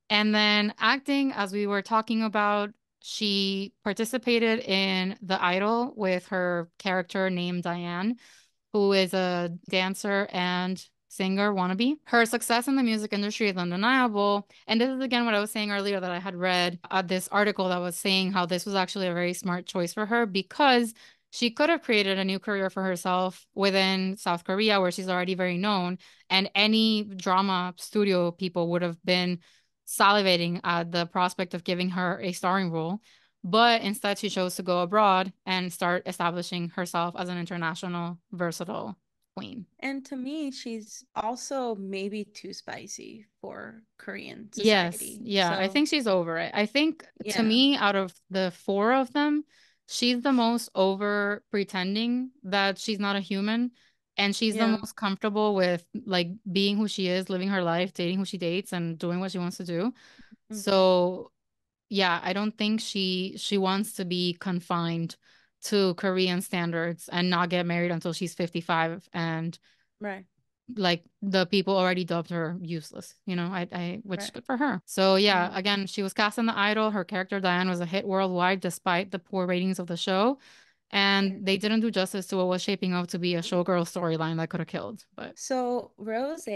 And then acting, as we were talking about, she participated in The Idol with her character named Diane, who is a dancer and singer wannabe. Her success in the music industry is undeniable. And this is again what I was saying earlier that I had read uh, this article that was saying how this was actually a very smart choice for her because she could have created a new career for herself within South Korea, where she's already very known, and any drama studio people would have been salivating at the prospect of giving her a starring role. But instead, she chose to go abroad and start establishing herself as an international, versatile queen. And to me, she's also maybe too spicy for Korean society. Yes. Yeah. So, I think she's over it. I think yeah. to me, out of the four of them, she's the most over pretending that she's not a human. And she's yeah. the most comfortable with like being who she is, living her life, dating who she dates, and doing what she wants to do. Mm-hmm. So yeah, I don't think she she wants to be confined to Korean standards and not get married until she's 55 and right. like the people already dubbed her useless you know i i which right. good for her. So yeah mm-hmm. again she was cast in the idol. Her character diane was a hit worldwide despite the poor ratings of the show. And they didn't do justice to what was shaping up to be a showgirl storyline that could have killed but so rose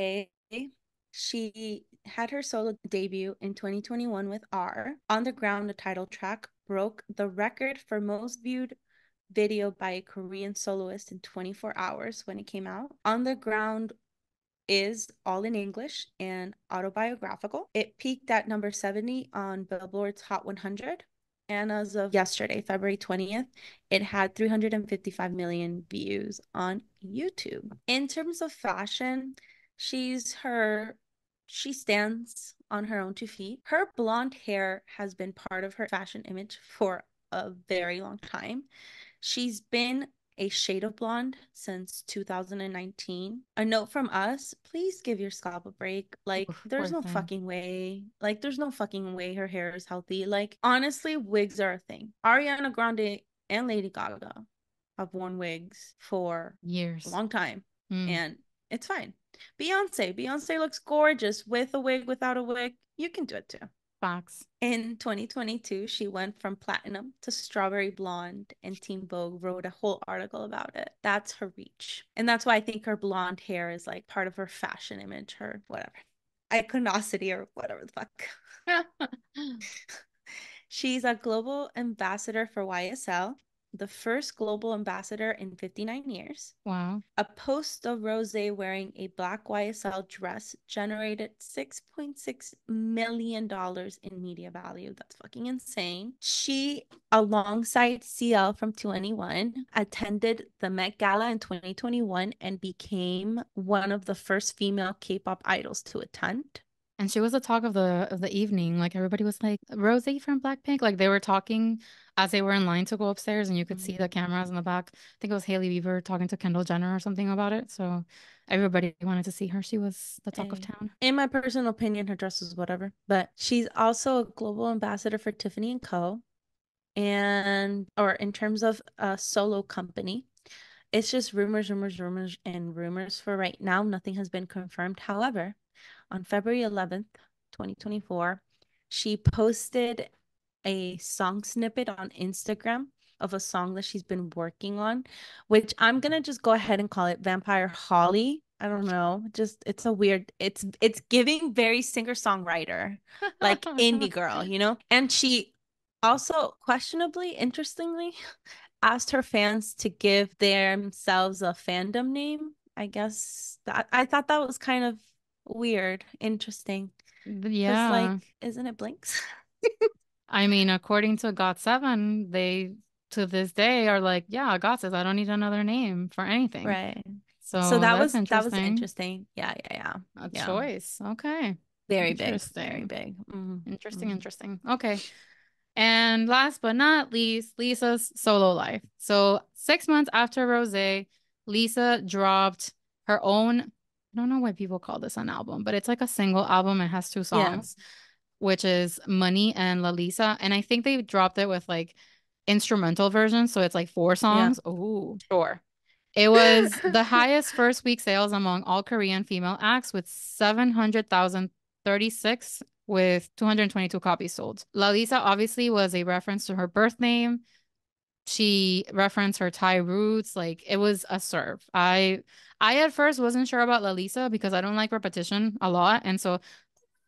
she had her solo debut in 2021 with r on the ground the title track broke the record for most viewed video by a Korean soloist in 24 hours when it came out. On the Ground is all in English and autobiographical. It peaked at number 70 on Billboard's Hot 100. And as of yesterday, February 20th, it had 355 million views on YouTube. In terms of fashion, she's her, she stands on her own two feet. Her blonde hair has been part of her fashion image for a very long time. She's been a shade of blonde since 2019. A note from us, please give your scalp a break. Like Oof, there's no thing. fucking way. Like there's no fucking way her hair is healthy. Like honestly, wigs are a thing. Ariana Grande and Lady Gaga have worn wigs for years. A long time. Mm. And it's fine. Beyonce, Beyonce looks gorgeous with a wig, without a wig. You can do it too. Fox. In 2022, she went from platinum to strawberry blonde, and Teen Vogue wrote a whole article about it. That's her reach. And that's why I think her blonde hair is like part of her fashion image, her whatever, iconicity or whatever the fuck. [LAUGHS] [LAUGHS] She's a global ambassador for YSL the first global ambassador in 59 years. Wow. A post of Rose wearing a black YSL dress generated $6.6 million in media value. That's fucking insane. She, alongside CL from 2NE1, attended the Met Gala in 2021 and became one of the first female K pop idols to attend. And she was the talk of the of the evening. Like everybody was like, Rosie from Blackpink. Like they were talking as they were in line to go upstairs and you could mm-hmm. see the cameras in the back. I think it was Hailey Bieber talking to Kendall Jenner or something about it. So everybody wanted to see her. She was the talk of town. In my personal opinion, her dress was whatever. But she's also a global ambassador for Tiffany and Co. And or in terms of a solo company, it's just rumors, rumors, rumors, and rumors for right now. Nothing has been confirmed. However, on February 11th, 2024, she posted a song snippet on Instagram of a song that she's been working on, which I'm going to just go ahead and call it Vampire Holly I don't know. Just it's a weird. It's it's giving very singer songwriter, like [LAUGHS] indie girl, you know. And she also questionably, interestingly, [LAUGHS] asked her fans to give themselves a fandom name. I guess that I thought that was kind of weird, interesting. Yeah. Like, isn't it Blinks? [LAUGHS] I mean, according to GOT7, they to this day are like, yeah, Ahgase I don't need another name for anything. Right. So, so that was that was interesting. Yeah, yeah, yeah. A yeah. choice. Okay. Very big. Very big. Mm-hmm. Interesting, mm-hmm. interesting. Okay. And last but not least, Lisa's solo life. So six months after Rose, Lisa dropped her own. I don't know why people call this an album, but it's like a single album. It has two songs, yeah. which is Money and Lalisa. And I think they dropped it with like instrumental version, so it's like four songs. Yeah. Oh, sure. It was [LAUGHS] the highest first week sales among all Korean female acts with 700,036 with 222 copies sold. Lalisa obviously was a reference to her birth name. She referenced her Thai roots. Like it was a serve. I I at first wasn't sure about Lalisa because I don't like repetition a lot. And so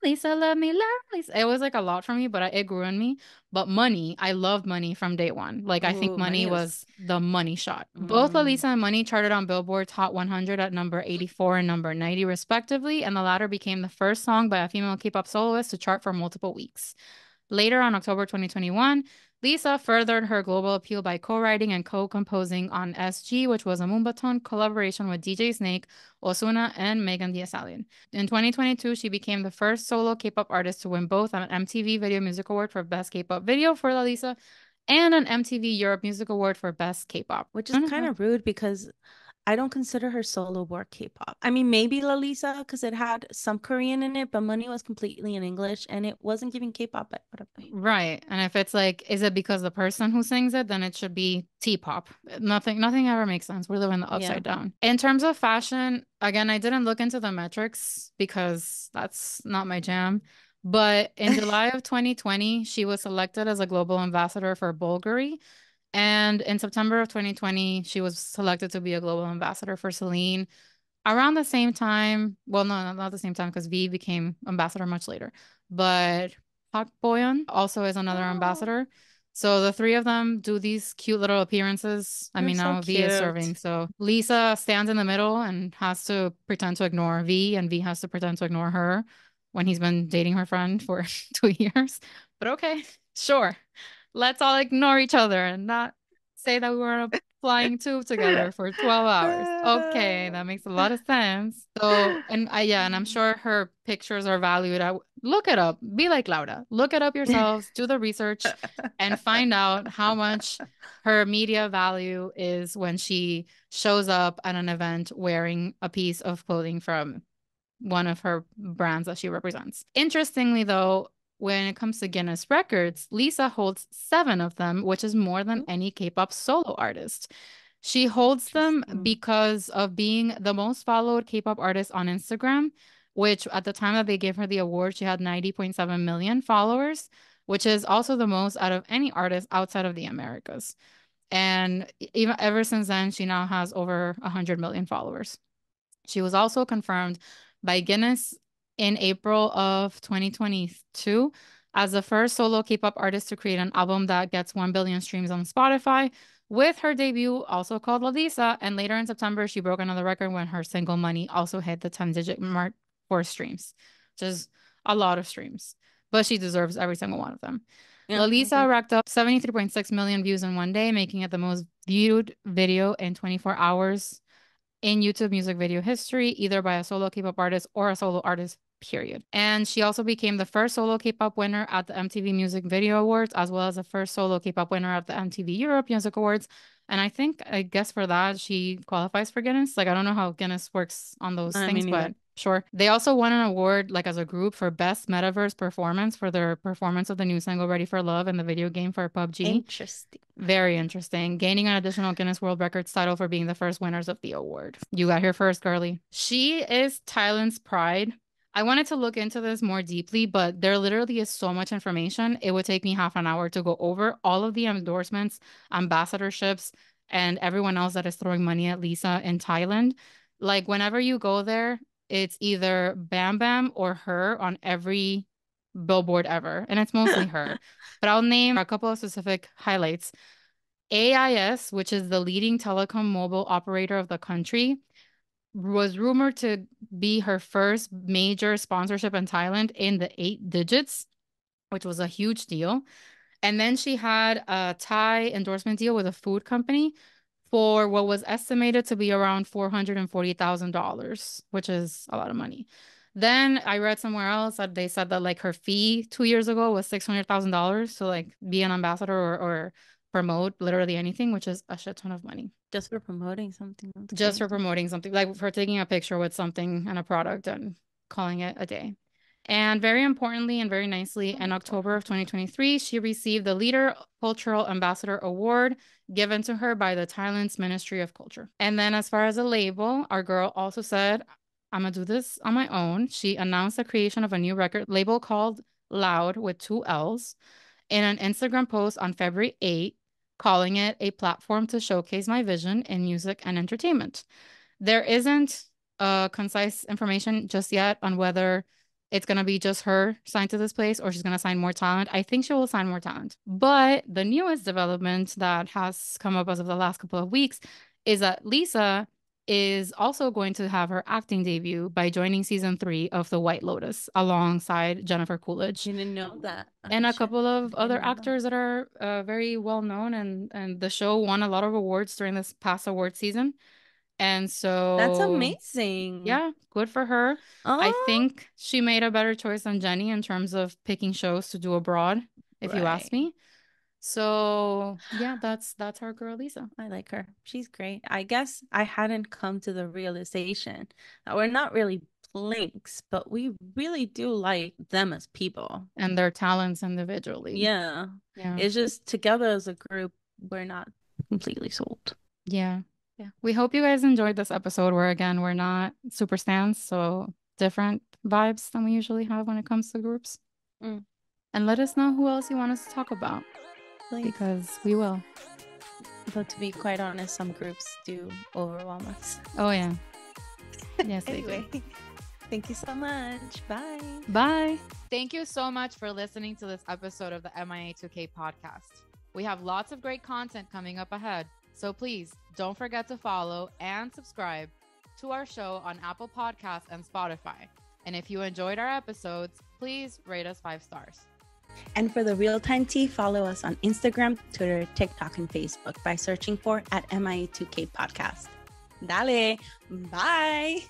Lisa, love me, love Lisa. It was like a lot for me, but I, it grew on me. But money, I loved money from day one. Like Ooh, I think money, money was... the money shot. Mm. Both Lalisa and Money charted on Billboard's Hot 100 at number 84 and number 90 respectively, and the latter became the first song by a female K-pop soloist to chart for multiple weeks. Later on October 2021, Lisa furthered her global appeal by co-writing and co-composing on SG, which was a Moombahton collaboration with DJ Snake, Ozuna, and Megan Thee Stallion. In 2022, she became the first solo K-pop artist to win both an MTV Video Music Award for Best K-pop Video for Lalisa and an MTV Europe Music Award for Best K-pop. Which is mm-hmm. kind of rude because I don't consider her solo work K-pop. I mean, maybe Lalisa because it had some Korean in it, but Money was completely in English and it wasn't giving K-pop. Right, and if it's like, is it because the person who sings it? Then it should be T-pop. Nothing, nothing ever makes sense. We're living the upside yeah. down. In terms of fashion, again, I didn't look into the metrics because that's not my jam. But in [LAUGHS] July of 2020, she was selected as a global ambassador for Bulgari and in September of 2020, she was selected to be a global ambassador for Celine. Around the same time, well, no, not the same time because V became ambassador much later. But Park Bo-gum also is another oh. ambassador. So the three of them do these cute little appearances. I They're mean, so now cute. V is serving. So Lisa stands in the middle and has to pretend to ignore V, and V has to pretend to ignore her when he's been dating her friend for [LAUGHS] two years. But okay, sure let's all ignore each other and not say that we were on a flying tube together for 12 hours. Okay, [LAUGHS] that makes a lot of sense. So, and I, yeah, and I'm [LAUGHS] sure her pictures are valued. I, look it up. Be like Laura. Look it up yourselves, do the research, and find out how much her media value is when she shows up at an event wearing a piece of clothing from one of her brands that she represents. Interestingly, though, when it comes to Guinness records, Lisa holds seven of them, which is more than any K pop solo artist. She holds them because of being the most followed K pop artist on Instagram, which at the time that they gave her the award, she had 90.7 million followers, which is also the most out of any artist outside of the Americas. And even ever since then, she now has over 100 million followers. She was also confirmed by Guinness in April of 2022 as the first solo K-pop artist to create an album that gets 1 billion streams on Spotify with her debut also called Lalisa and later in September she broke another record when her single Money also hit the 10 digit mark for streams which is a lot of streams but she deserves every single one of them. Yeah, Lalisa racked up 73.6 million views in one day making it the most viewed video in 24 hours in YouTube music video history, either by a solo K-pop artist or a solo artist period. And she also became the first solo K-pop winner at the MTV Music Video Awards, as well as the first solo K-pop winner at the MTV Europe Music Awards. And I think, I guess for that, she qualifies for Guinness. Like, I don't know how Guinness works on those uh, I things, but sure. They also won an award, like as a group, for best metaverse performance for their performance of the new single "Ready for Love" in the video game for PUBG. Interesting. Very interesting. Gaining an additional Guinness World Records title for being the first winners of the award. You got here first, girly. She is Thailand's pride. I wanted to look into this more deeply, but there literally is so much information. It would take me half an hour to go over all of the endorsements, ambassadorships, and everyone else that is throwing money at Lisa in Thailand. Like whenever you go there, it's either Bam Bam or her on every billboard ever. And it's mostly [LAUGHS] her. But I'll name a couple of specific highlights. AIS, which is the leading telecom mobile operator of the country, was rumored to be her first major sponsorship in Thailand in the eight digits, which was a huge deal. And then she had a Thai endorsement deal with a food company for what was estimated to be around $440,000, which is a lot of money. Then I read somewhere else that they said that like her fee two years ago was $600,000 to like be an ambassador or, or promote literally anything, which is a shit ton of money. Just for promoting something. Just for promoting something, like for taking a picture with something and a product and calling it a day. And very importantly and very nicely, in October of 2023, she received the Leader Cultural Ambassador Award given to her by the Thailand's Ministry of Culture. And then, as far as a label, our girl also said, I'm gonna do this on my own. She announced the creation of a new record label called LLOUD with two L's in an Instagram post on February 8, calling it a platform to showcase my vision in music and entertainment. There isn't uh, concise information just yet on whether it's going to be just her signed to this place or she's going to sign more talent. I think she will sign more talent. But the newest development that has come up as of the last couple of weeks is that Lisa is also going to have her acting debut by joining season three of The White Lotus alongside Jennifer Coolidge Didn't know that. and a Shit. couple of other know that. actors that are uh, very well known and and the show won a lot of awards during this past award season and so That's amazing. yeah good for her Oh, i think she made a better choice than jennie in terms of picking shows to do abroad if you ask me so yeah [SIGHS] that's that's our girl lisa I like her. She's great. I guess I hadn't come to the realization that we're not really blinks, but we really do like them as people. and their talents individually Yeah. yeah It's just together as a group, we're not completely sold. Yeah. Yeah. We hope you guys enjoyed this episode where again we're not super stands, so different vibes than we usually have when it comes to groups. Mm. And let us know who else you want us to talk about Like, because we will. but to be quite honest, some groups do overwhelm us. Oh yeah. [LAUGHS] Yes, they anyway, do. thank you so much. Bye. Bye. Thank you so much for listening to this episode of the MIA2K podcast. We have lots of great content coming up ahead, so please don't forget to follow and subscribe to our show on Apple Podcasts and Spotify. And if you enjoyed our episodes, please rate us five stars. And for the real time tea, follow us on Instagram, Twitter, TikTok, and Facebook by searching for at MIA2K Podcast. Dale. Bye.